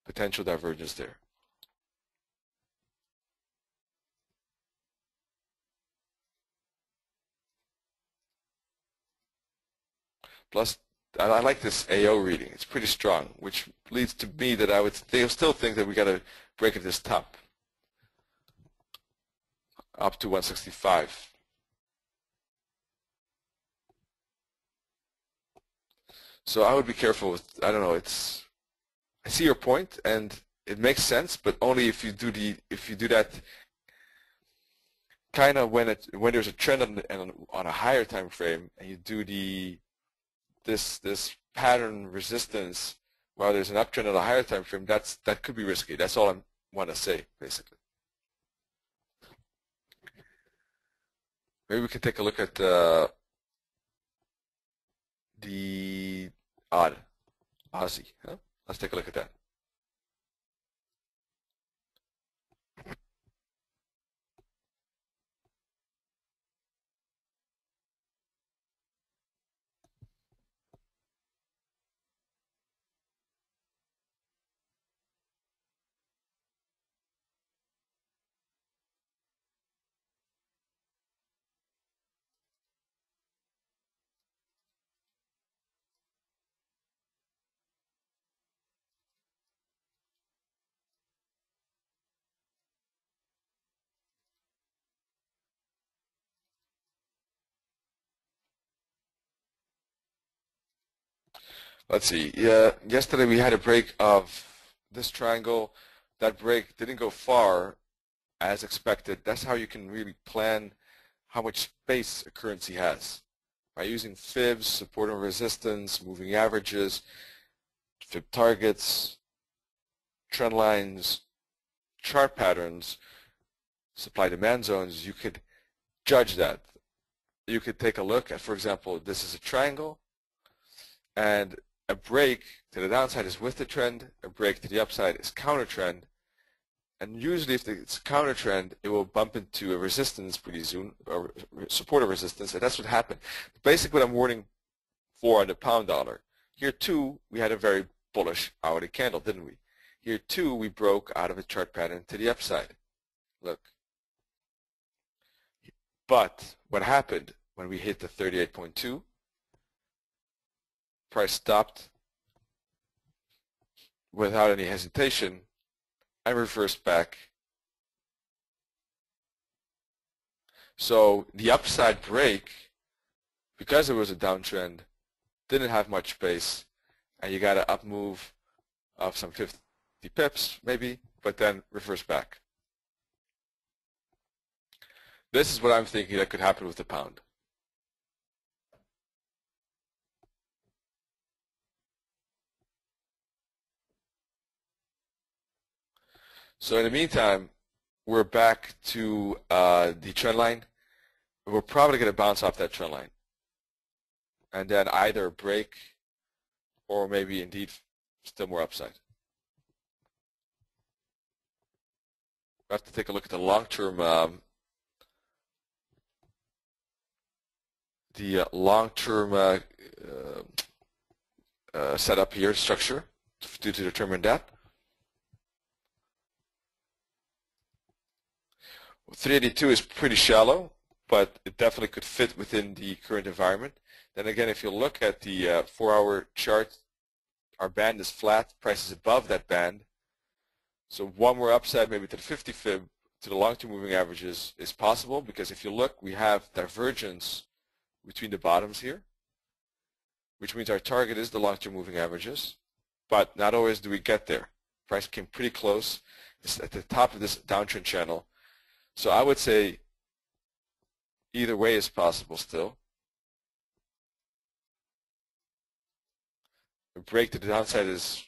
Potential divergence there. Plus, I like this AO reading. It's pretty strong, which leads to me that I would still think that we got to break at this top up to 165. So I would be careful with, I don't know, it's, I see your point and it makes sense, but only if you do the, if you do that kind of when it, when there's a trend on, on, on a higher time frame and you do the, this, this pattern resistance while there's an uptrend on a higher time frame, that's, that could be risky. That's all I want to say, basically. Maybe we can take a look at uh, the odd Aussie. Huh? Let's take a look at that. Let's see. Yeah, yesterday we had a break of this triangle. That break didn't go far as expected. That's how you can really plan how much space a currency has. By using fibs, support and resistance, moving averages, fib targets, trend lines, chart patterns, supply demand zones, you could judge that. You could take a look at, for example, this is a triangle, and a break to the downside is with the trend, a break to the upside is counter trend, and usually if it's counter trend, it will bump into a resistance pretty soon, or support resistance, and that's what happened. Basically what I'm warning for on the pound dollar. Here too, we had a very bullish hourly candle, didn't we? Here too, we broke out of a chart pattern to the upside. Look. But what happened when we hit the 38.2? Price stopped without any hesitation and reversed back. So the upside break, because it was a downtrend, didn't have much space, and you got an up move of some 50 pips maybe, but then reverse back. This is what I'm thinking that could happen with the pound. So in the meantime, we're back to uh, the trend line. We're probably going to bounce off that trend line. And then either break or maybe indeed still more upside. We have to take a look at the long-term um, the uh, long-term uh, uh, uh setup here structure to determine that. 382 is pretty shallow, but it definitely could fit within the current environment. Then again, if you look at the uh, four-hour chart, our band is flat, price is above that band. So one more upside maybe to the 50 fib to the long-term moving averages is possible because if you look, we have divergence between the bottoms here, which means our target is the long-term moving averages, but not always do we get there. Price came pretty close. It's at the top of this downtrend channel, so I would say either way is possible still. A break to the downside is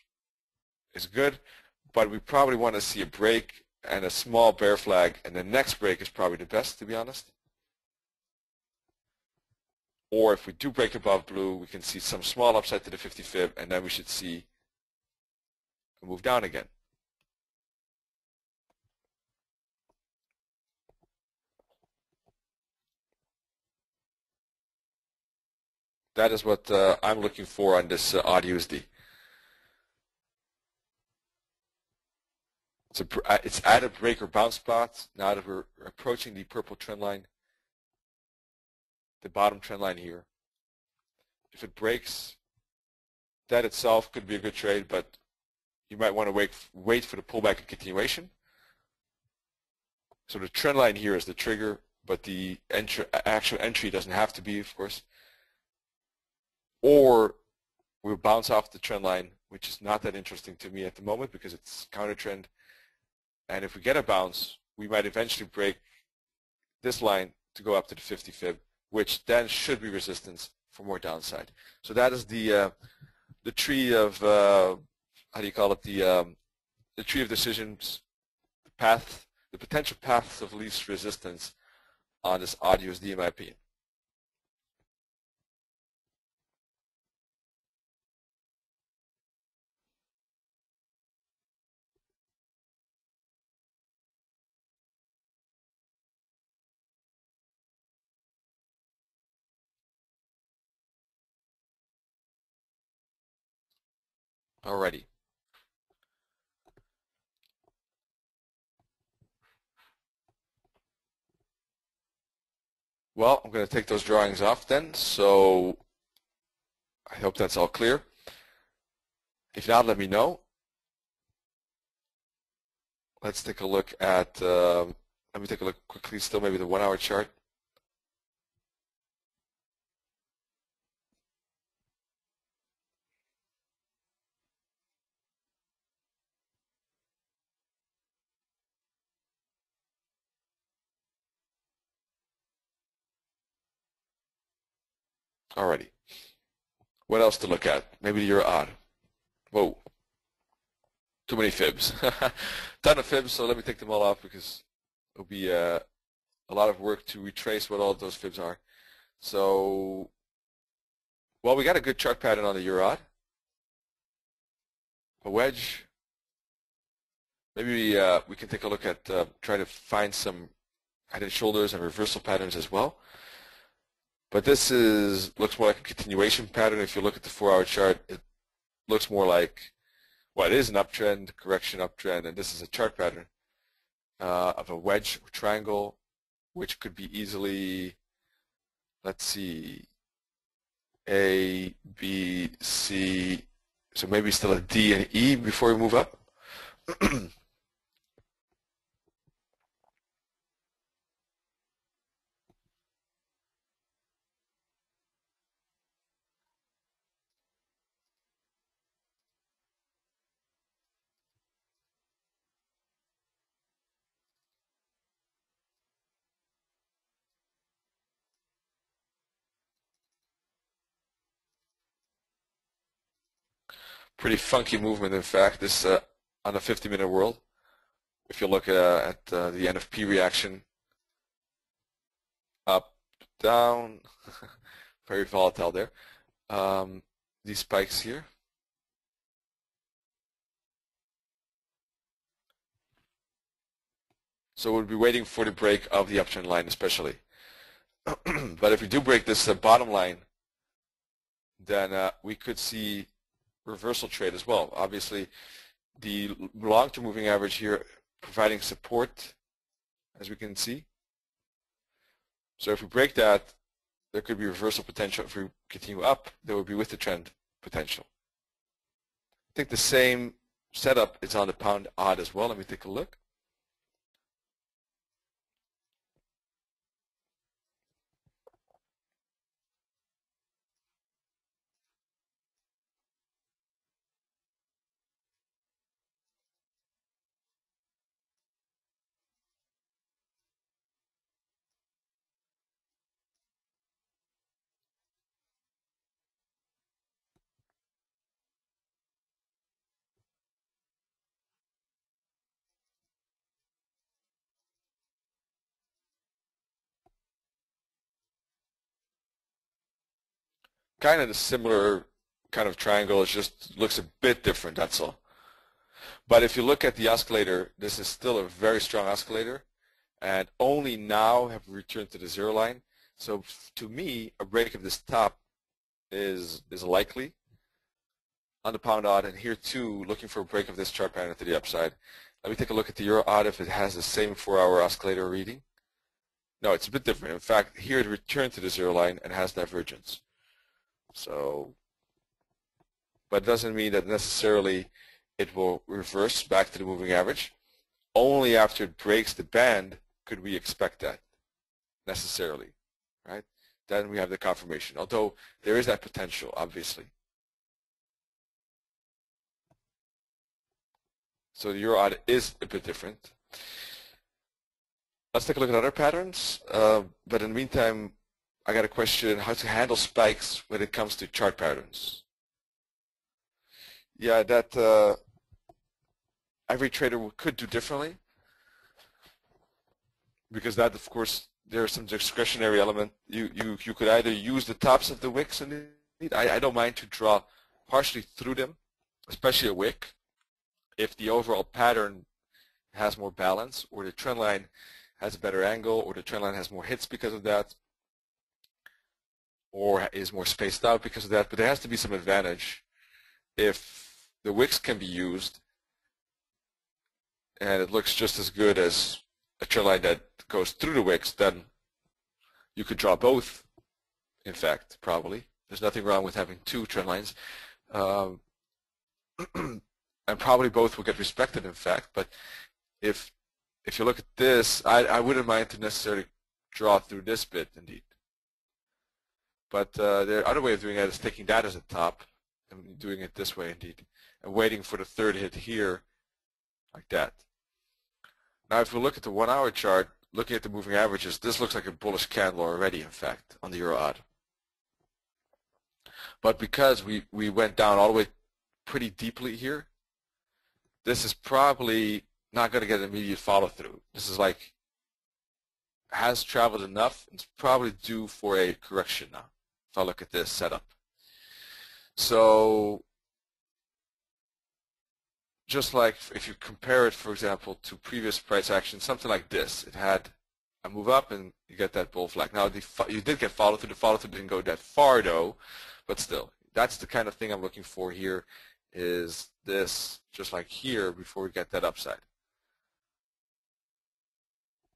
is good, but we probably want to see a break and a small bear flag, and the next break is probably the best, to be honest. Or if we do break above blue, we can see some small upside to the 50 fib, and then we should see a move down again. That is what uh, I'm looking for on this uh, AUDUSD. It's, a, uh, it's at a break or bounce spot. Now that we're approaching the purple trend line, the bottom trend line here. If it breaks, that itself could be a good trade, but you might want to wait, wait for the pullback and continuation. So the trend line here is the trigger, but the entry, actual entry doesn't have to be, of course or we'll bounce off the trend line, which is not that interesting to me at the moment because it's counter trend. And if we get a bounce, we might eventually break this line to go up to the 50 fib, which then should be resistance for more downside. So that is the uh, the tree of uh, how do you call it the um, the tree of decisions, the path, the potential paths of least resistance on this AUDUSD in my opinion. Alrighty. Well, I'm going to take those drawings off then, so I hope that's all clear. If not, let me know. Let's take a look at, uh, let me take a look quickly still, maybe the one-hour chart. Alrighty. What else to look at? Maybe the euro odd. Whoa. Too many fibs. Ton of fibs, so let me take them all off because it'll be uh, a lot of work to retrace what all those fibs are. So, well, we got a good chart pattern on the euro A wedge. Maybe uh, we can take a look at uh, try to find some head and shoulders and reversal patterns as well. But this is looks more like a continuation pattern. If you look at the four-hour chart, it looks more like, well, it is an uptrend, correction uptrend, and this is a chart pattern uh, of a wedge or triangle, which could be easily, let's see, A, B, C, so maybe still a D and E before we move up. Pretty funky movement, in fact, this uh, on a 50-minute world. If you look uh, at uh, the NFP reaction, up, down, very volatile there. Um, these spikes here. So we'll be waiting for the break of the uptrend line especially. but if we do break this uh, bottom line, then uh, we could see reversal trade as well. Obviously, the long-term moving average here providing support, as we can see. So if we break that, there could be reversal potential. If we continue up, there would be with the trend potential. I think the same setup is on the pound odd as well. Let me take a look. Kind of a similar kind of triangle. It just looks a bit different, that's all. But if you look at the oscillator, this is still a very strong oscillator, and only now have returned to the zero line. So to me, a break of this top is is likely on the pound odd, and here too, looking for a break of this chart pattern to the upside. Let me take a look at the euro odd if it has the same four-hour oscillator reading. No, it's a bit different. In fact, here it returned to the zero line and has divergence. So, but doesn't mean that necessarily it will reverse back to the moving average. Only after it breaks the band could we expect that necessarily, right? Then we have the confirmation, although there is that potential, obviously. So the euro odd is a bit different. Let's take a look at other patterns. Uh, but in the meantime, I got a question how to handle spikes when it comes to chart patterns. Yeah, that uh, every trader could do differently because that, of course, there's some discretionary element. You you you could either use the tops of the wicks and I, I don't mind to draw partially through them, especially a wick, if the overall pattern has more balance or the trend line has a better angle or the trend line has more hits because of that or is more spaced out because of that, but there has to be some advantage if the wicks can be used and it looks just as good as a trend line that goes through the wicks, then you could draw both, in fact, probably. There's nothing wrong with having two trend lines. Um, and probably both will get respected, in fact, but if if you look at this, I, I wouldn't mind to necessarily draw through this bit, indeed. But uh, the other way of doing that is taking that as a top and doing it this way indeed, and waiting for the third hit here, like that. Now if we look at the one hour chart, looking at the moving averages, this looks like a bullish candle already in fact on the euro AUD. But because we, we went down all the way pretty deeply here, this is probably not going to get an immediate follow through. This is like has traveled enough. It's probably due for a correction now. If I look at this setup. So just like if you compare it, for example, to previous price action, something like this, it had a move up and you get that bull flag. Now, the, you did get follow through. The follow through didn't go that far, though, but still, that's the kind of thing I'm looking for here is this, just like here, before we get that upside.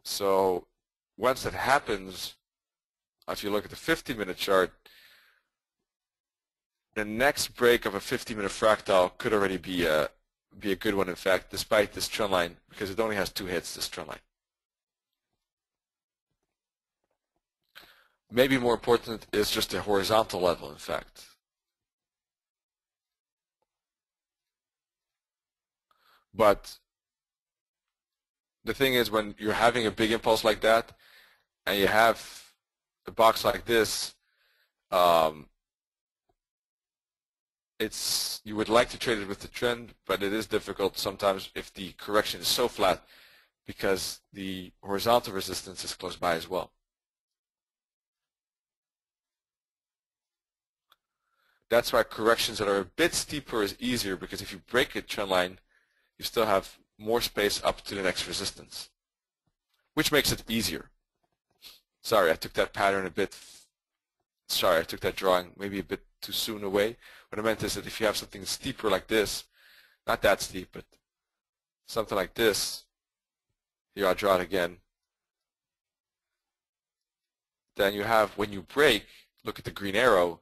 So once that happens, if you look at the 50-minute chart, the next break of a 50-minute fractal could already be a be a good one. In fact, despite this trend line, because it only has two hits, this trend line. Maybe more important is just the horizontal level. In fact. But the thing is, when you're having a big impulse like that, and you have a box like this, um, it's you would like to trade it with the trend, but it is difficult sometimes if the correction is so flat because the horizontal resistance is close by as well. That's why corrections that are a bit steeper is easier because if you break a trend line, you still have more space up to the next resistance, which makes it easier. Sorry, I took that pattern a bit, sorry, I took that drawing maybe a bit too soon away. What I meant is that if you have something steeper like this, not that steep, but something like this, here I'll draw it again, then you have, when you break, look at the green arrow,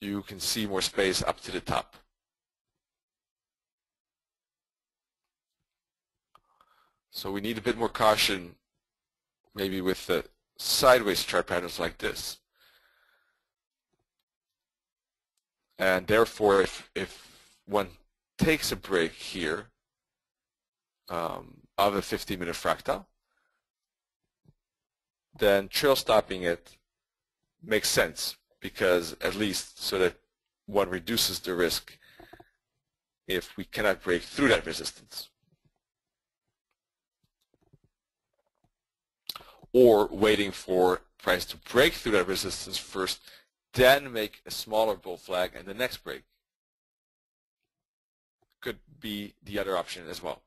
you can see more space up to the top. So we need a bit more caution maybe with the sideways chart patterns like this. And therefore, if, if one takes a break here um, of a 50-minute fractal, then trail stopping it makes sense because at least so that one reduces the risk if we cannot break through that resistance. Or waiting for price to break through that resistance first, then make a smaller bull flag and the next break. Could be the other option as well.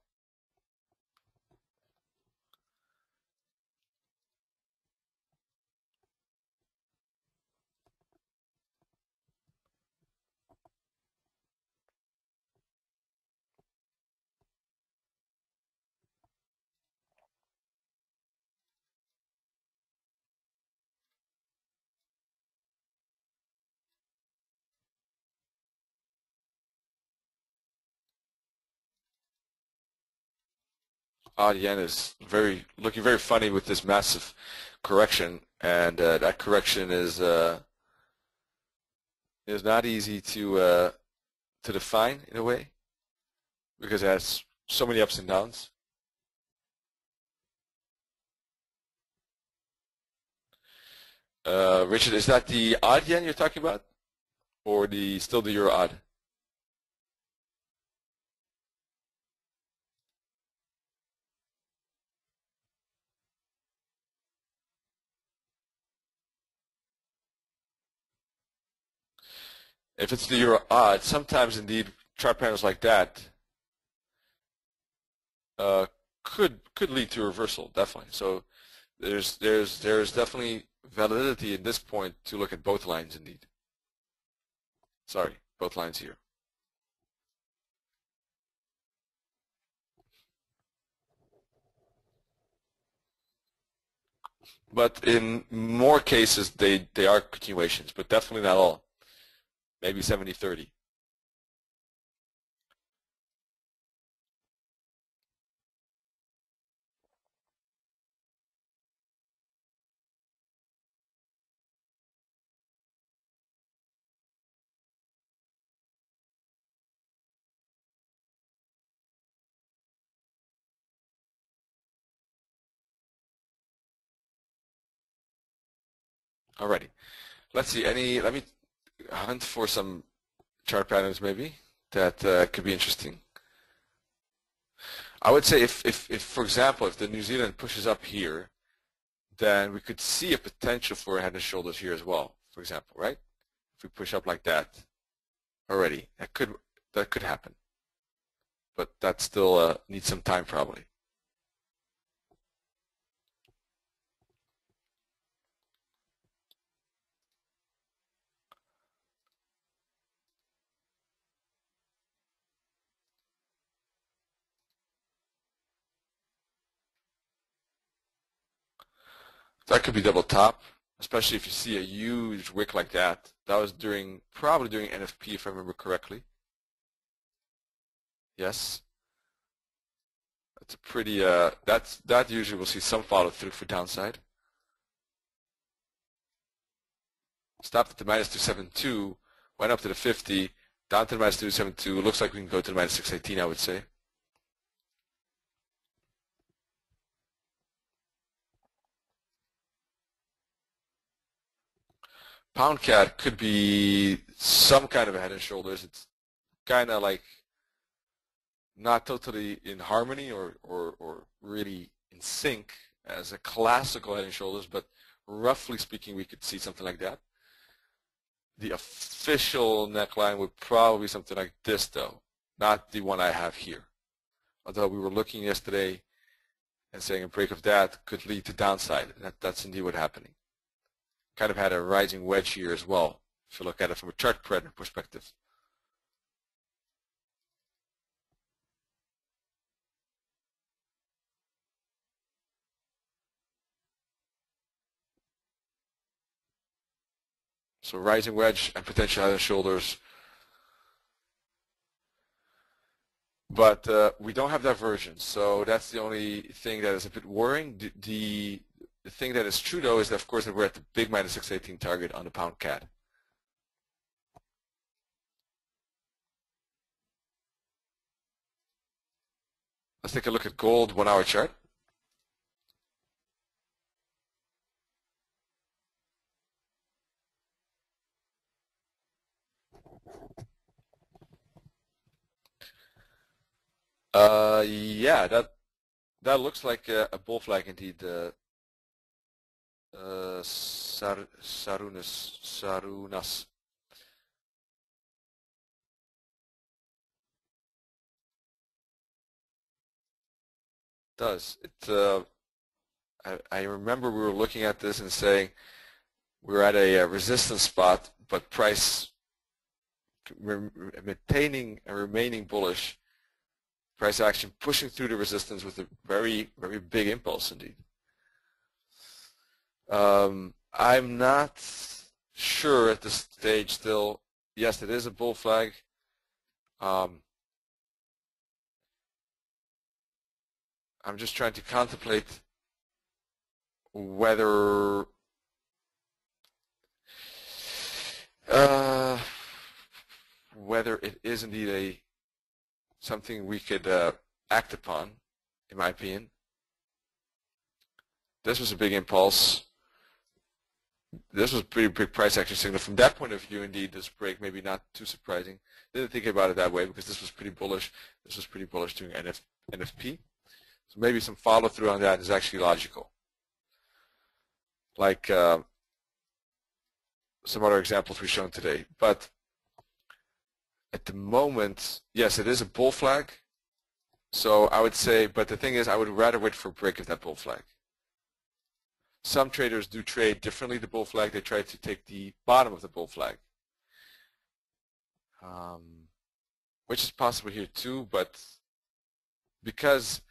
AUD yen is very looking very funny with this massive correction, and uh, that correction is uh, is not easy to uh, to define in a way because it has so many ups and downs. Uh, Richard, is that the AUD yen you're talking about, or the still the euro AUD? If it's the euro AUD, sometimes indeed chart patterns like that uh, could could lead to reversal, definitely. So there's there's there's definitely validity at this point to look at both lines indeed. Sorry, both lines here. But in more cases, they, they are continuations, but definitely not all maybe 70-30. Alrighty. Let's see. Any? Let me hunt for some chart patterns maybe that uh, could be interesting. I would say if, if, if, for example, if the New Zealand pushes up here, then we could see a potential for a head and shoulders here as well, for example, right? If we push up like that already, that could, that could happen. But that still uh, needs some time probably. That could be double top, especially if you see a huge wick like that. That was during probably during NFP if I remember correctly. Yes. That's a pretty uh that's that usually will see some follow through for downside. Stopped at the minus 272, went up to the 50, down to the minus 272. Looks like we can go to the minus 618, I would say. Pound CAD could be some kind of a head and shoulders. It's kind of like not totally in harmony or, or, or really in sync as a classical head and shoulders, but roughly speaking, we could see something like that. The official neckline would probably be something like this, though, not the one I have here. Although we were looking yesterday and saying a break of that could lead to downside. That, that's indeed what's happening kind of had a rising wedge here as well, if you look at it from a chart pattern perspective. So rising wedge and potential head and shoulders. But uh, we don't have divergence, so that's the only thing that is a bit worrying. The, the the thing that is true, though, is that, of course, that we're at the big minus 618 target on the pound CAD. Let's take a look at gold one-hour chart. Uh, yeah, that that looks like a, a bull flag indeed. Uh, uh, Sar Sarunas, Sarunas. does. It, uh, I, I, remember we were looking at this and saying we're at a, a resistance spot, but price maintaining and remaining bullish, price action pushing through the resistance with a very, very big impulse indeed. Um, I'm not sure at this stage still. Yes, it is a bull flag. Um, I'm just trying to contemplate whether uh, whether it is indeed a something we could uh, act upon, in my opinion. This was a big impulse this was a pretty big price action signal. From that point of view, indeed, this break maybe not too surprising. Didn't think about it that way because this was pretty bullish. This was pretty bullish during NF, NFP. So maybe some follow through on that is actually logical. Like uh, some other examples we've shown today. But at the moment, yes, it is a bull flag. So I would say, but the thing is, I would rather wait for a break of that bull flag. Some traders do trade differently the bull flag. They try to take the bottom of the bull flag, um, which is possible here too, but because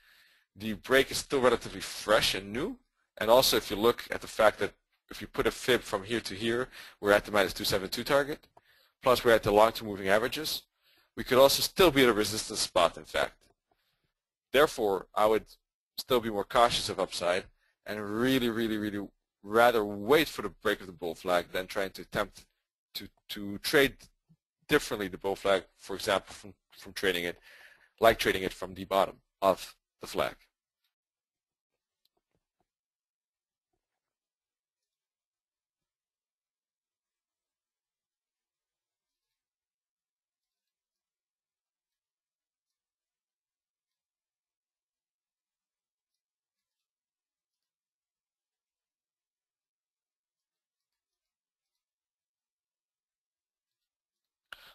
the break is still relatively fresh and new, and also if you look at the fact that if you put a fib from here to here, we're at the minus 272 target, plus we're at the long-term moving averages, we could also still be at a resistance spot, in fact. Therefore, I would still be more cautious of upside and really, really, really rather wait for the break of the bull flag than trying to attempt to, to trade differently the bull flag, for example, from, from trading it, like trading it from the bottom of the flag.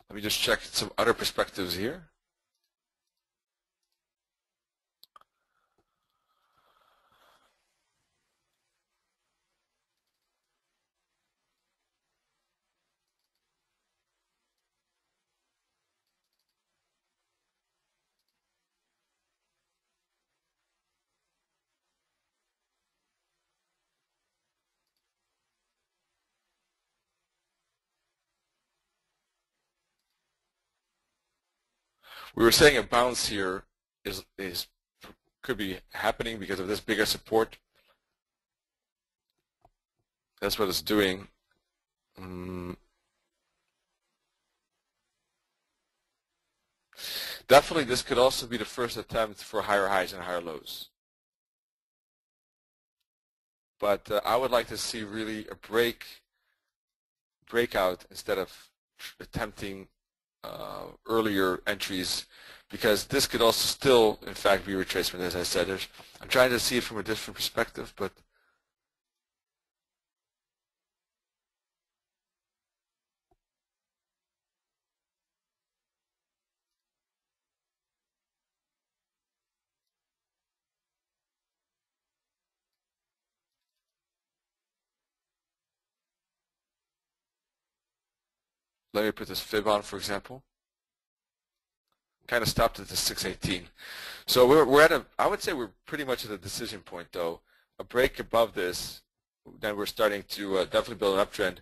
Let me just check some other perspectives here. We were saying a bounce here is is could be happening because of this bigger support. That's what it's doing. Mm. Definitely, this could also be the first attempt for higher highs and higher lows. But uh, I would like to see really a break, breakout instead of attempting uh, earlier entries because this could also still, in fact, be retracement, as I said. There's, I'm trying to see it from a different perspective, but Let me put this fib on, for example. Kind of stopped at the 618. So we're, we're at a, I would say we're pretty much at a decision point, though. A break above this, then we're starting to uh, definitely build an uptrend.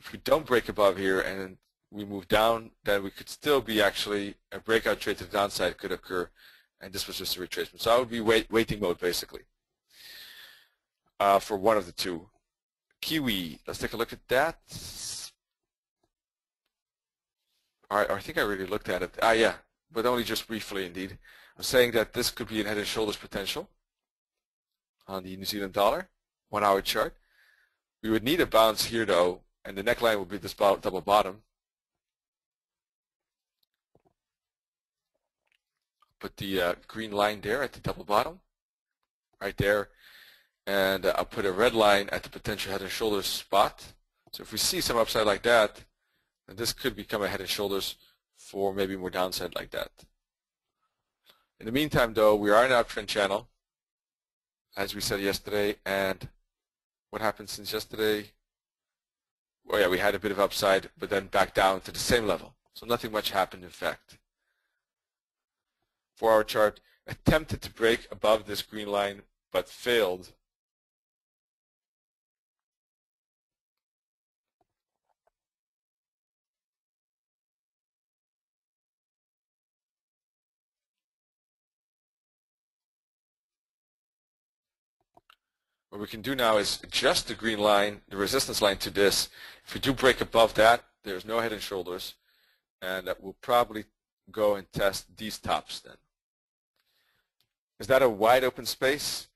If we don't break above here and we move down, then we could still be actually, a breakout trade to the downside could occur, and this was just a retracement. So I would be wait, waiting mode, basically, uh, for one of the two. Kiwi, let's take a look at that. I, I think I already looked at it. Ah, yeah, but only just briefly indeed. I'm saying that this could be an head and shoulders potential on the New Zealand dollar, one hour chart. We would need a bounce here though, and the neckline would be this double bottom. Put the uh, green line there at the double bottom, right there, and uh, I'll put a red line at the potential head and shoulders spot. So if we see some upside like that, and this could become a head and shoulders for maybe more downside like that. In the meantime, though, we are in an uptrend channel, as we said yesterday, and what happened since yesterday? Well, yeah, we had a bit of upside, but then back down to the same level. So nothing much happened, in fact. Four-hour chart, attempted to break above this green line, but failed What we can do now is adjust the green line, the resistance line to this. If we do break above that, there's no head and shoulders, and that will probably go and test these tops then. Is that a wide open space?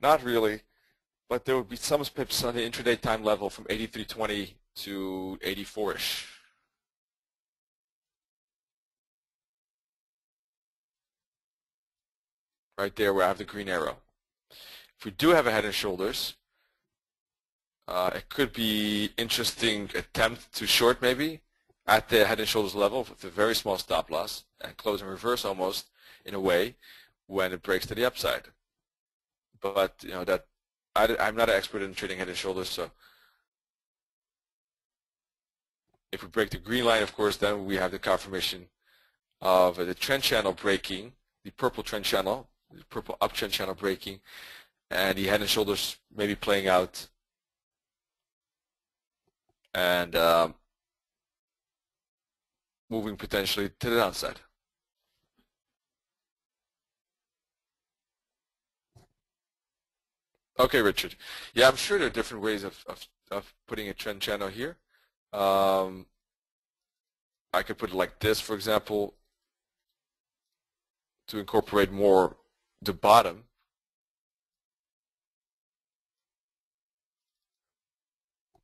Not really, but there would be some pips on the intraday time level from 83.20 to 84-ish. Right there where I have the green arrow. If we do have a head and shoulders, uh, it could be interesting attempt to short maybe at the head and shoulders level with a very small stop loss and close in reverse almost in a way when it breaks to the upside. But you know that I, am not an expert in trading head and shoulders, so if we break the green line, of course, then we have the confirmation of the trend channel breaking, the purple trend channel, the purple uptrend channel breaking, and the head and shoulders maybe playing out and um, moving potentially to the downside. Okay, Richard. Yeah, I'm sure there are different ways of, of, of putting a trend channel here. Um, I could put it like this, for example, to incorporate more the bottom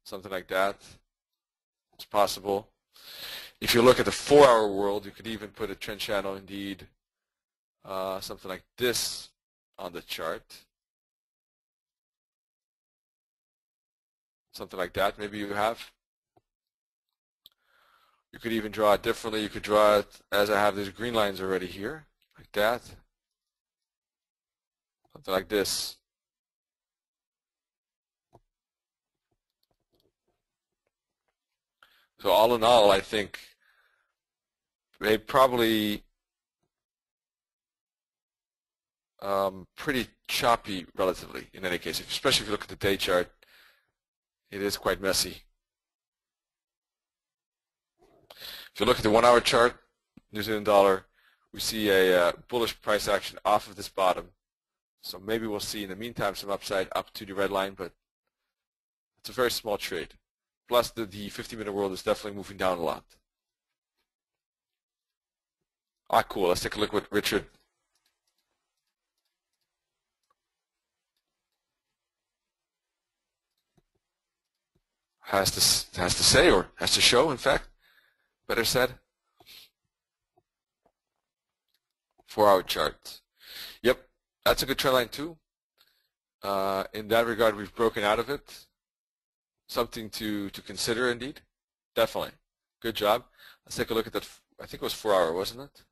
something like that. It's possible. If you look at the four-hour world, you could even put a trend channel, indeed, uh, something like this on the chart. Something like that, maybe you have. You could even draw it differently. You could draw it as I have these green lines already here, like that. Something like this. So all in all, I think they probably um, pretty choppy relatively in any case, especially if you look at the day chart. It is quite messy. If you look at the one-hour chart, New Zealand dollar, we see a uh, bullish price action off of this bottom. So maybe we'll see in the meantime some upside up to the red line, but it's a very small trade. Plus the, the 50-minute world is definitely moving down a lot. Ah, cool. Let's take a look what Richard has to has to say or has to show. In fact, better said. Four-hour chart. Yep, that's a good trend line too. Uh, in that regard, we've broken out of it. Something to to consider, indeed. Definitely. Good job. Let's take a look at that. I think it was four hour, wasn't it?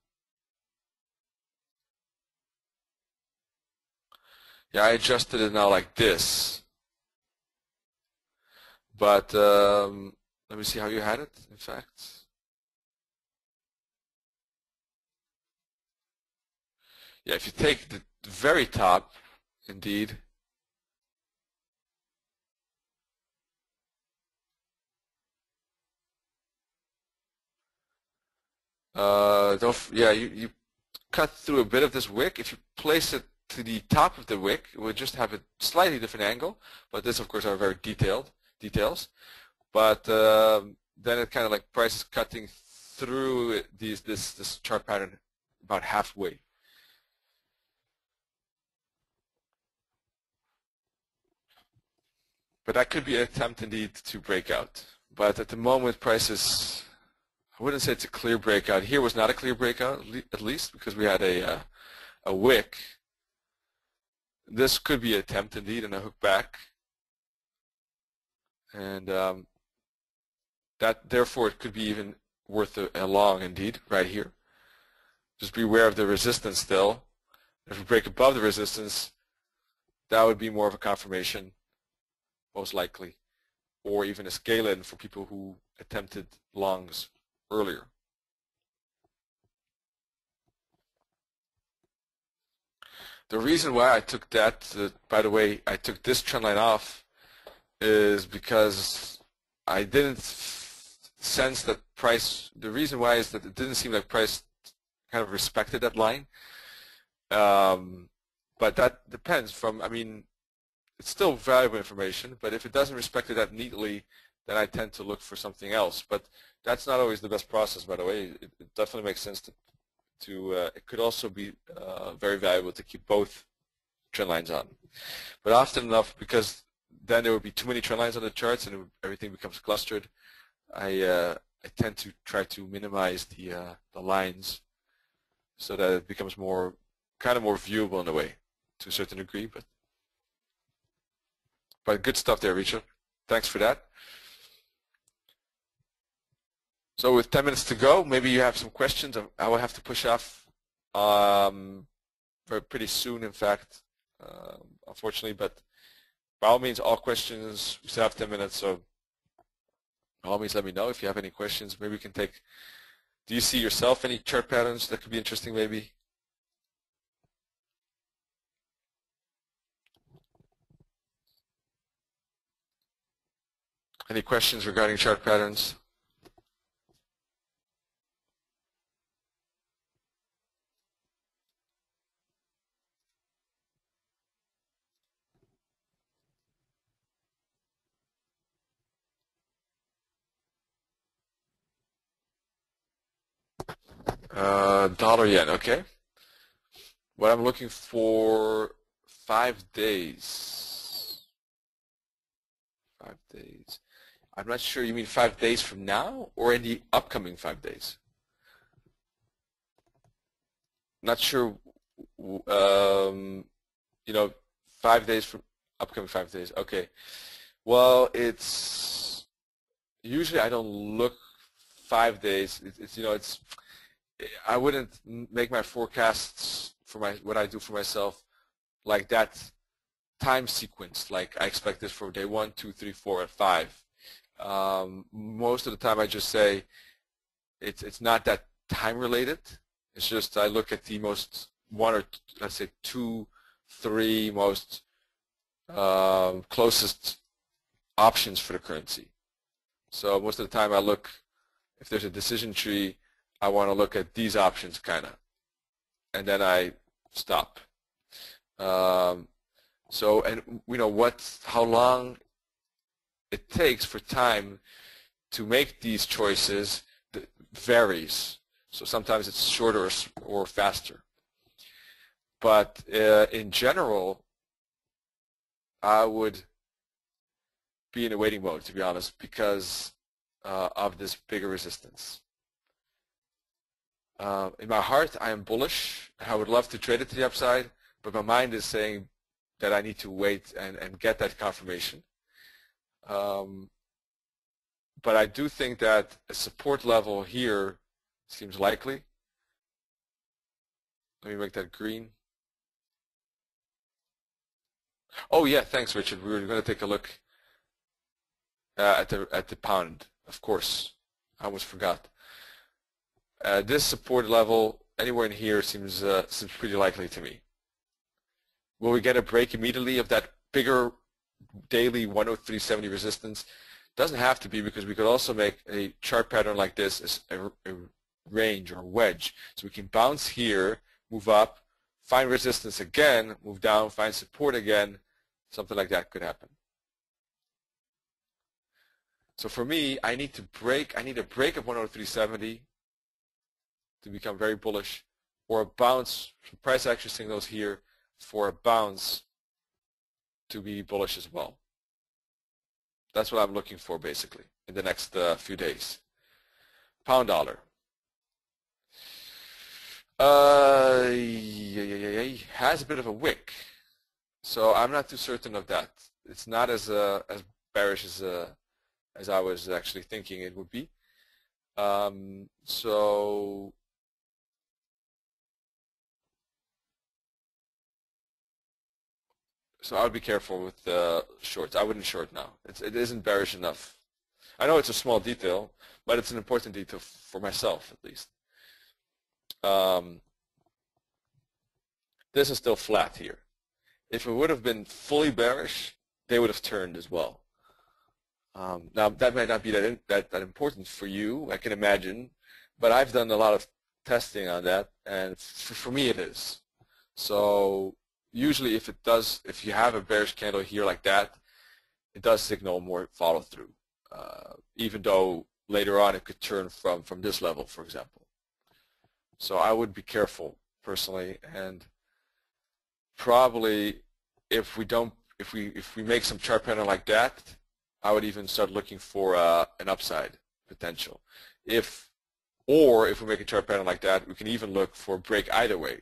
Yeah, I adjusted it now like this. But um, let me see how you had it, in fact. Yeah, if you take the very top, indeed, uh, yeah, you, you cut through a bit of this wick. If you place it to the top of the wick, it would just have a slightly different angle, but this, of course, are very detailed details. But um, then it kind of like price is cutting through these this this chart pattern about halfway. But that could be an attempt indeed to break out. But at the moment, prices, I wouldn't say it's a clear breakout. Here was not a clear breakout, at least, because we had a uh, a wick. This could be an attempt indeed, and a hook back and um, that therefore it could be even worth a, a, long indeed right here. Just be aware of the resistance still. If we break above the resistance, that would be more of a confirmation, most likely, or even a scale in for people who attempted longs earlier. The reason why I took that, uh, by the way, I took this trend line off is because I didn't sense that price. The reason why is that it didn't seem like price kind of respected that line. Um, but that depends from. I mean, it's still valuable information, but if it doesn't respect it that neatly, then I tend to look for something else. But that's not always the best process, by the way. It, it definitely makes sense to. to uh, it could also be uh, very valuable to keep both trend lines on. But often enough, because then there would be too many trend lines on the charts and everything becomes clustered. I uh, I tend to try to minimize the uh, the lines so that it becomes more kind of more viewable in a way to a certain degree. But but good stuff there, Richard. Thanks for that. So with 10 minutes to go, maybe you have some questions. I will have to push off um, very pretty soon, in fact, uh, unfortunately. But by all means, all questions, we still have 10 minutes, so by all means, let me know if you have any questions. Maybe we can take, do you see yourself any chart patterns that could be interesting maybe? Any questions regarding chart patterns? Uh, dollar yen, okay. What I'm looking for five days. Five days. I'm not sure you mean five days from now or in the upcoming five days. Not sure, um, you know, five days from upcoming five days. Okay. Well, it's usually I don't look five days. It's, it's you know it's I wouldn't make my forecasts for my what I do for myself like that time sequence. Like I expect this for day one, two, three, four, and five. Um, most of the time, I just say it's it's not that time related. It's just I look at the most one or let's say two, three most um, closest options for the currency. So most of the time I look, if there's a decision tree, I want to look at these options kind of. And then I stop. Um, so, and you know what, how long it takes for time to make these choices varies. So sometimes it's shorter or faster. But uh, in general, I would be in a waiting mode, to be honest, because uh, of this bigger resistance. Uh, in my heart, I am bullish. I would love to trade it to the upside, but my mind is saying that I need to wait and, and get that confirmation. Um, but I do think that a support level here seems likely. Let me make that green. Oh yeah, thanks, Richard. We were going to take a look uh, at the at the pound, of course. I almost forgot. Uh, this support level anywhere in here seems uh, seems pretty likely to me. Will we get a break immediately of that bigger daily 103.70 resistance? Doesn't have to be because we could also make a chart pattern like this a, a range or wedge. So we can bounce here, move up, find resistance again, move down, find support again, Something like that could happen. So for me, I need to break, I need a break of 103.70 to become very bullish, or a bounce, price action signals here for a bounce to be bullish as well. That's what I'm looking for basically in the next uh, few days. Pound dollar. Uh, has a bit of a wick. So I'm not too certain of that. It's not as uh, as bearish as uh, as I was actually thinking it would be. Um, so so I would be careful with the shorts. I wouldn't short now. It's, it isn't bearish enough. I know it's a small detail, but it's an important detail for myself at least. Um, this is still flat here if it would have been fully bearish, they would have turned as well. Um, now, that might not be that, that, that important for you, I can imagine, but I've done a lot of testing on that, and for, for me it is. So usually if it does, if you have a bearish candle here like that, it does signal more follow through, uh, even though later on it could turn from, from this level, for example. So I would be careful personally, and probably if we don't if we if we make some chart pattern like that, I would even start looking for uh, an upside potential. If or if we make a chart pattern like that, we can even look for a break either way.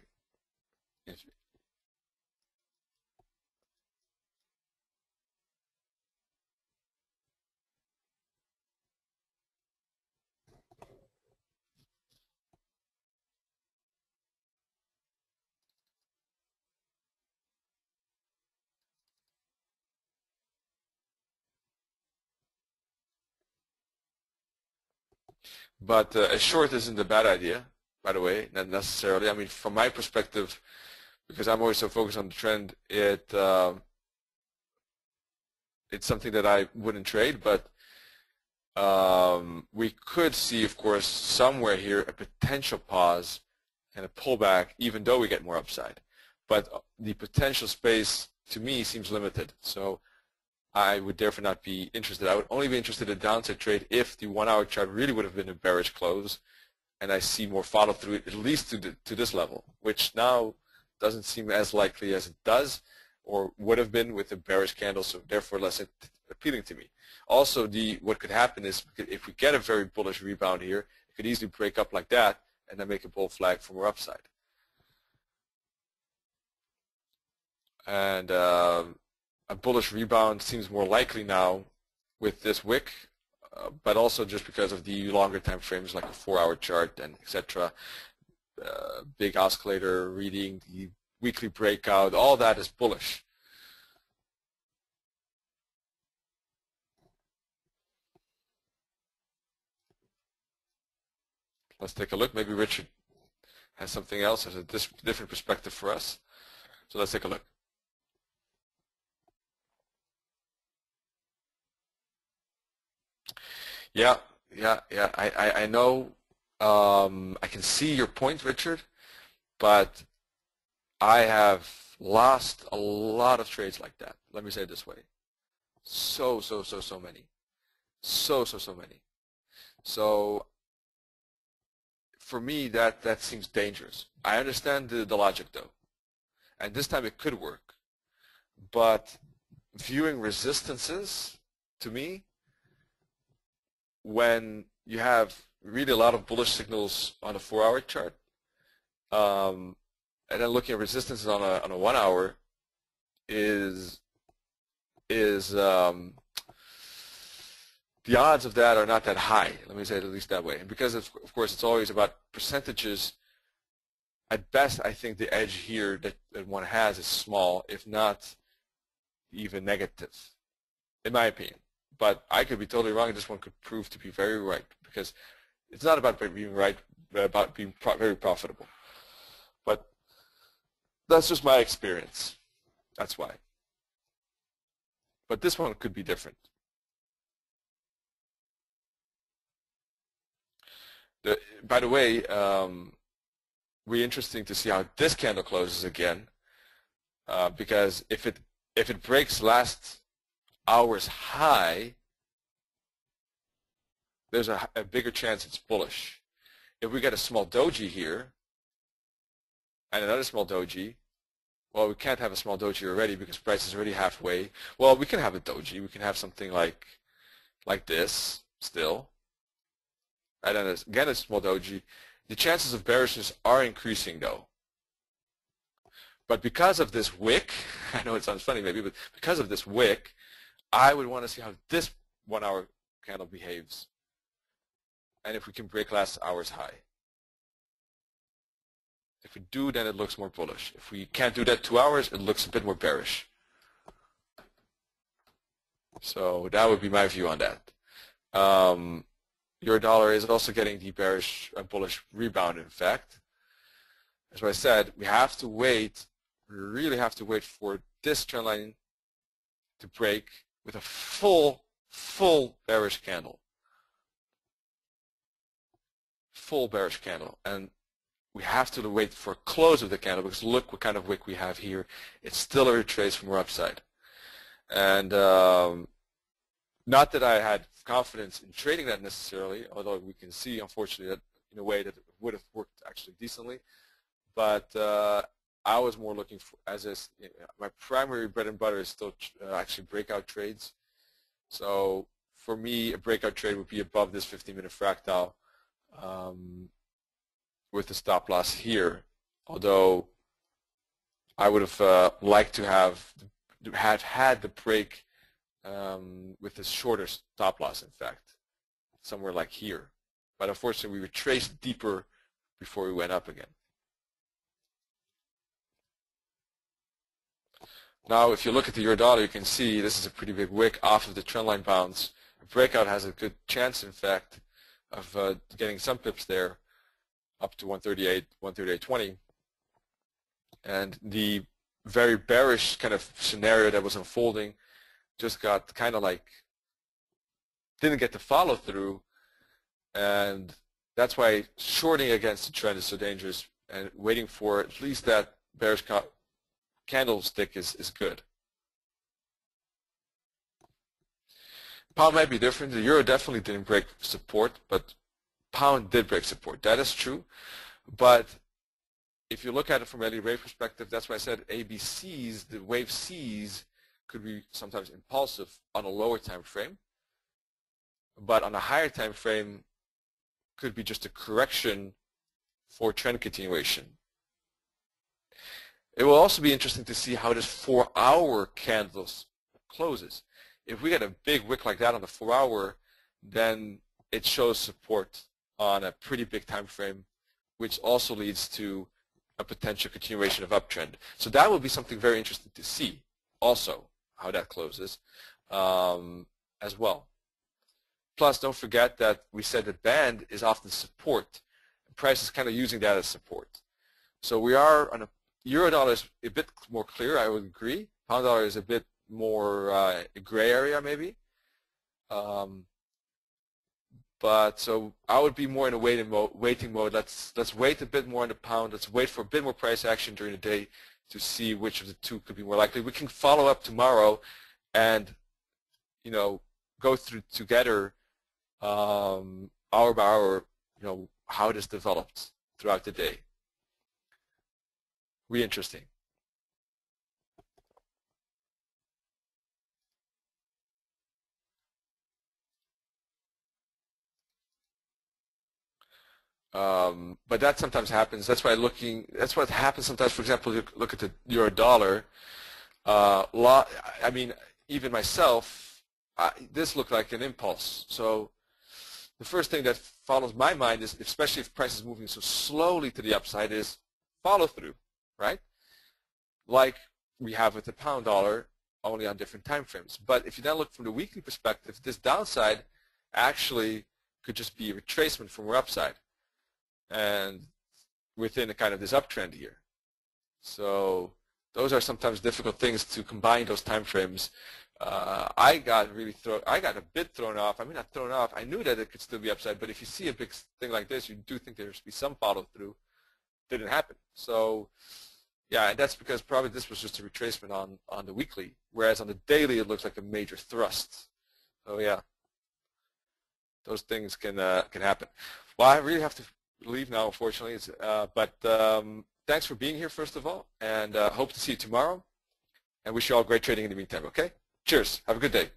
But uh, a short isn't a bad idea, by the way, not necessarily. I mean, from my perspective, because I'm always so focused on the trend, it uh, it's something that I wouldn't trade, but um, we could see, of course, somewhere here a potential pause and a pullback, even though we get more upside. But the potential space, to me, seems limited. So I would therefore not be interested. I would only be interested in a downside trade if the one-hour chart really would have been a bearish close, and I see more follow-through at least to, the, to this level, which now doesn't seem as likely as it does or would have been with a bearish candle, so therefore less appealing to me. Also, the what could happen is if we get a very bullish rebound here, it could easily break up like that and then make a bull flag for more upside. And um, a bullish rebound seems more likely now with this wick uh, but also just because of the longer time frames like a four-hour chart and etc. Uh, big oscillator reading, the weekly breakout, all that is bullish. Let's take a look. Maybe Richard has something else, has a different perspective for us. So let's take a look. Yeah, yeah, yeah. I, I, I know. Um, I can see your point, Richard, but I have lost a lot of trades like that. Let me say it this way. So, so, so, so many. So, so, so many. So for me, that, that seems dangerous. I understand the, the logic, though. And this time it could work. But viewing resistances, to me, when you have really a lot of bullish signals on a four-hour chart, um, and then looking at resistances on a on a one hour is is um, the odds of that are not that high. Let me say it at least that way. And because of, of course it's always about percentages. At best, I think the edge here that, that one has is small, if not even negative, in my opinion. But I could be totally wrong, and this one could prove to be very right because it's not about being right, about being pro very profitable. But that's just my experience. That's why. But this one could be different. The, by the way, um, really interesting to see how this candle closes again, uh, because if it if it breaks last hour's high, there's a, a bigger chance it's bullish. If we get a small doji here and another small doji, well, we can't have a small doji already because price is already halfway. Well, we can have a doji. We can have something like like this still. And then again, a small doji. The chances of bearishness are increasing though. But because of this wick, I know it sounds funny maybe, but because of this wick, I would want to see how this one hour candle behaves. And if we can break last hour's high. If we do, then it looks more bullish. If we can't do that two hours, it looks a bit more bearish. So that would be my view on that. Um, euro dollar is also getting the bearish, uh, bullish rebound, in fact. As I said, we have to wait, we really have to wait for this trend line to break with a full, full bearish candle. Full bearish candle. And we have to wait for a close of the candle because look what kind of wick we have here. It's still a retrace from our upside. And um, not that I had confidence in trading that necessarily, although we can see, unfortunately, that in a way that it would have worked actually decently. But uh, I was more looking for, as a, my primary bread and butter is still uh, actually breakout trades. So for me, a breakout trade would be above this 15-minute fractal um, with the stop loss here. Although I would have uh, liked to have have had the break um, with a shorter stop loss, in fact, somewhere like here. But unfortunately, we retraced deeper before we went up again. Now, if you look at the euro dollar, you can see this is a pretty big wick off of the trendline bounce. A breakout has a good chance, in fact, of uh, getting some pips there up to 138, 138.20. And the very bearish kind of scenario that was unfolding just got kind of like didn't get the follow through and that's why shorting against the trend is so dangerous and waiting for at least that bearish candlestick is, is good. Pound might be different. The euro definitely didn't break support, but pound did break support. That is true. But if you look at it from a wave perspective, that's why I said ABCs, the wave Cs, could be sometimes impulsive on a lower time frame, but on a higher time frame could be just a correction for trend continuation. It will also be interesting to see how this four-hour candle closes. If we get a big wick like that on the four-hour, then it shows support on a pretty big time frame, which also leads to a potential continuation of uptrend. So that will be something very interesting to see also, how that closes um, as well. Plus, don't forget that we said that band is often support. Price is kind of using that as support. So we are on a euro dollar is a bit more clear, I would agree. Pound dollar is a bit more uh, gray area maybe. Um, but so I would be more in a waiting mode. Waiting mode. Let's let's wait a bit more on the pound. Let's wait for a bit more price action during the day to see which of the two could be more likely. We can follow up tomorrow, and you know go through together um, hour by hour. You know how this developed throughout the day. Really interesting. Um, but that sometimes happens. That's why looking. That's what happens sometimes. For example, you look at the euro dollar. Uh, lot, I mean, even myself, I, this looked like an impulse. So the first thing that follows my mind is, especially if price is moving so slowly to the upside, is follow through, right? Like we have with the pound dollar, only on different time frames. But if you then look from the weekly perspective, this downside actually could just be a retracement from our upside and within a kind of this uptrend here. So those are sometimes difficult things to combine those time frames. Uh, I got really thrown. I got a bit thrown off. I mean, not thrown off. I knew that it could still be upside, but if you see a big thing like this, you do think there should be some follow through. Didn't happen. So, yeah, and that's because probably this was just a retracement on on the weekly, whereas on the daily it looks like a major thrust. So yeah, those things can uh, can happen. Well, I really have to leave now, unfortunately. Uh, but um, thanks for being here, first of all, and uh, hope to see you tomorrow. And wish you all great trading in the meantime, okay? Cheers. Have a good day.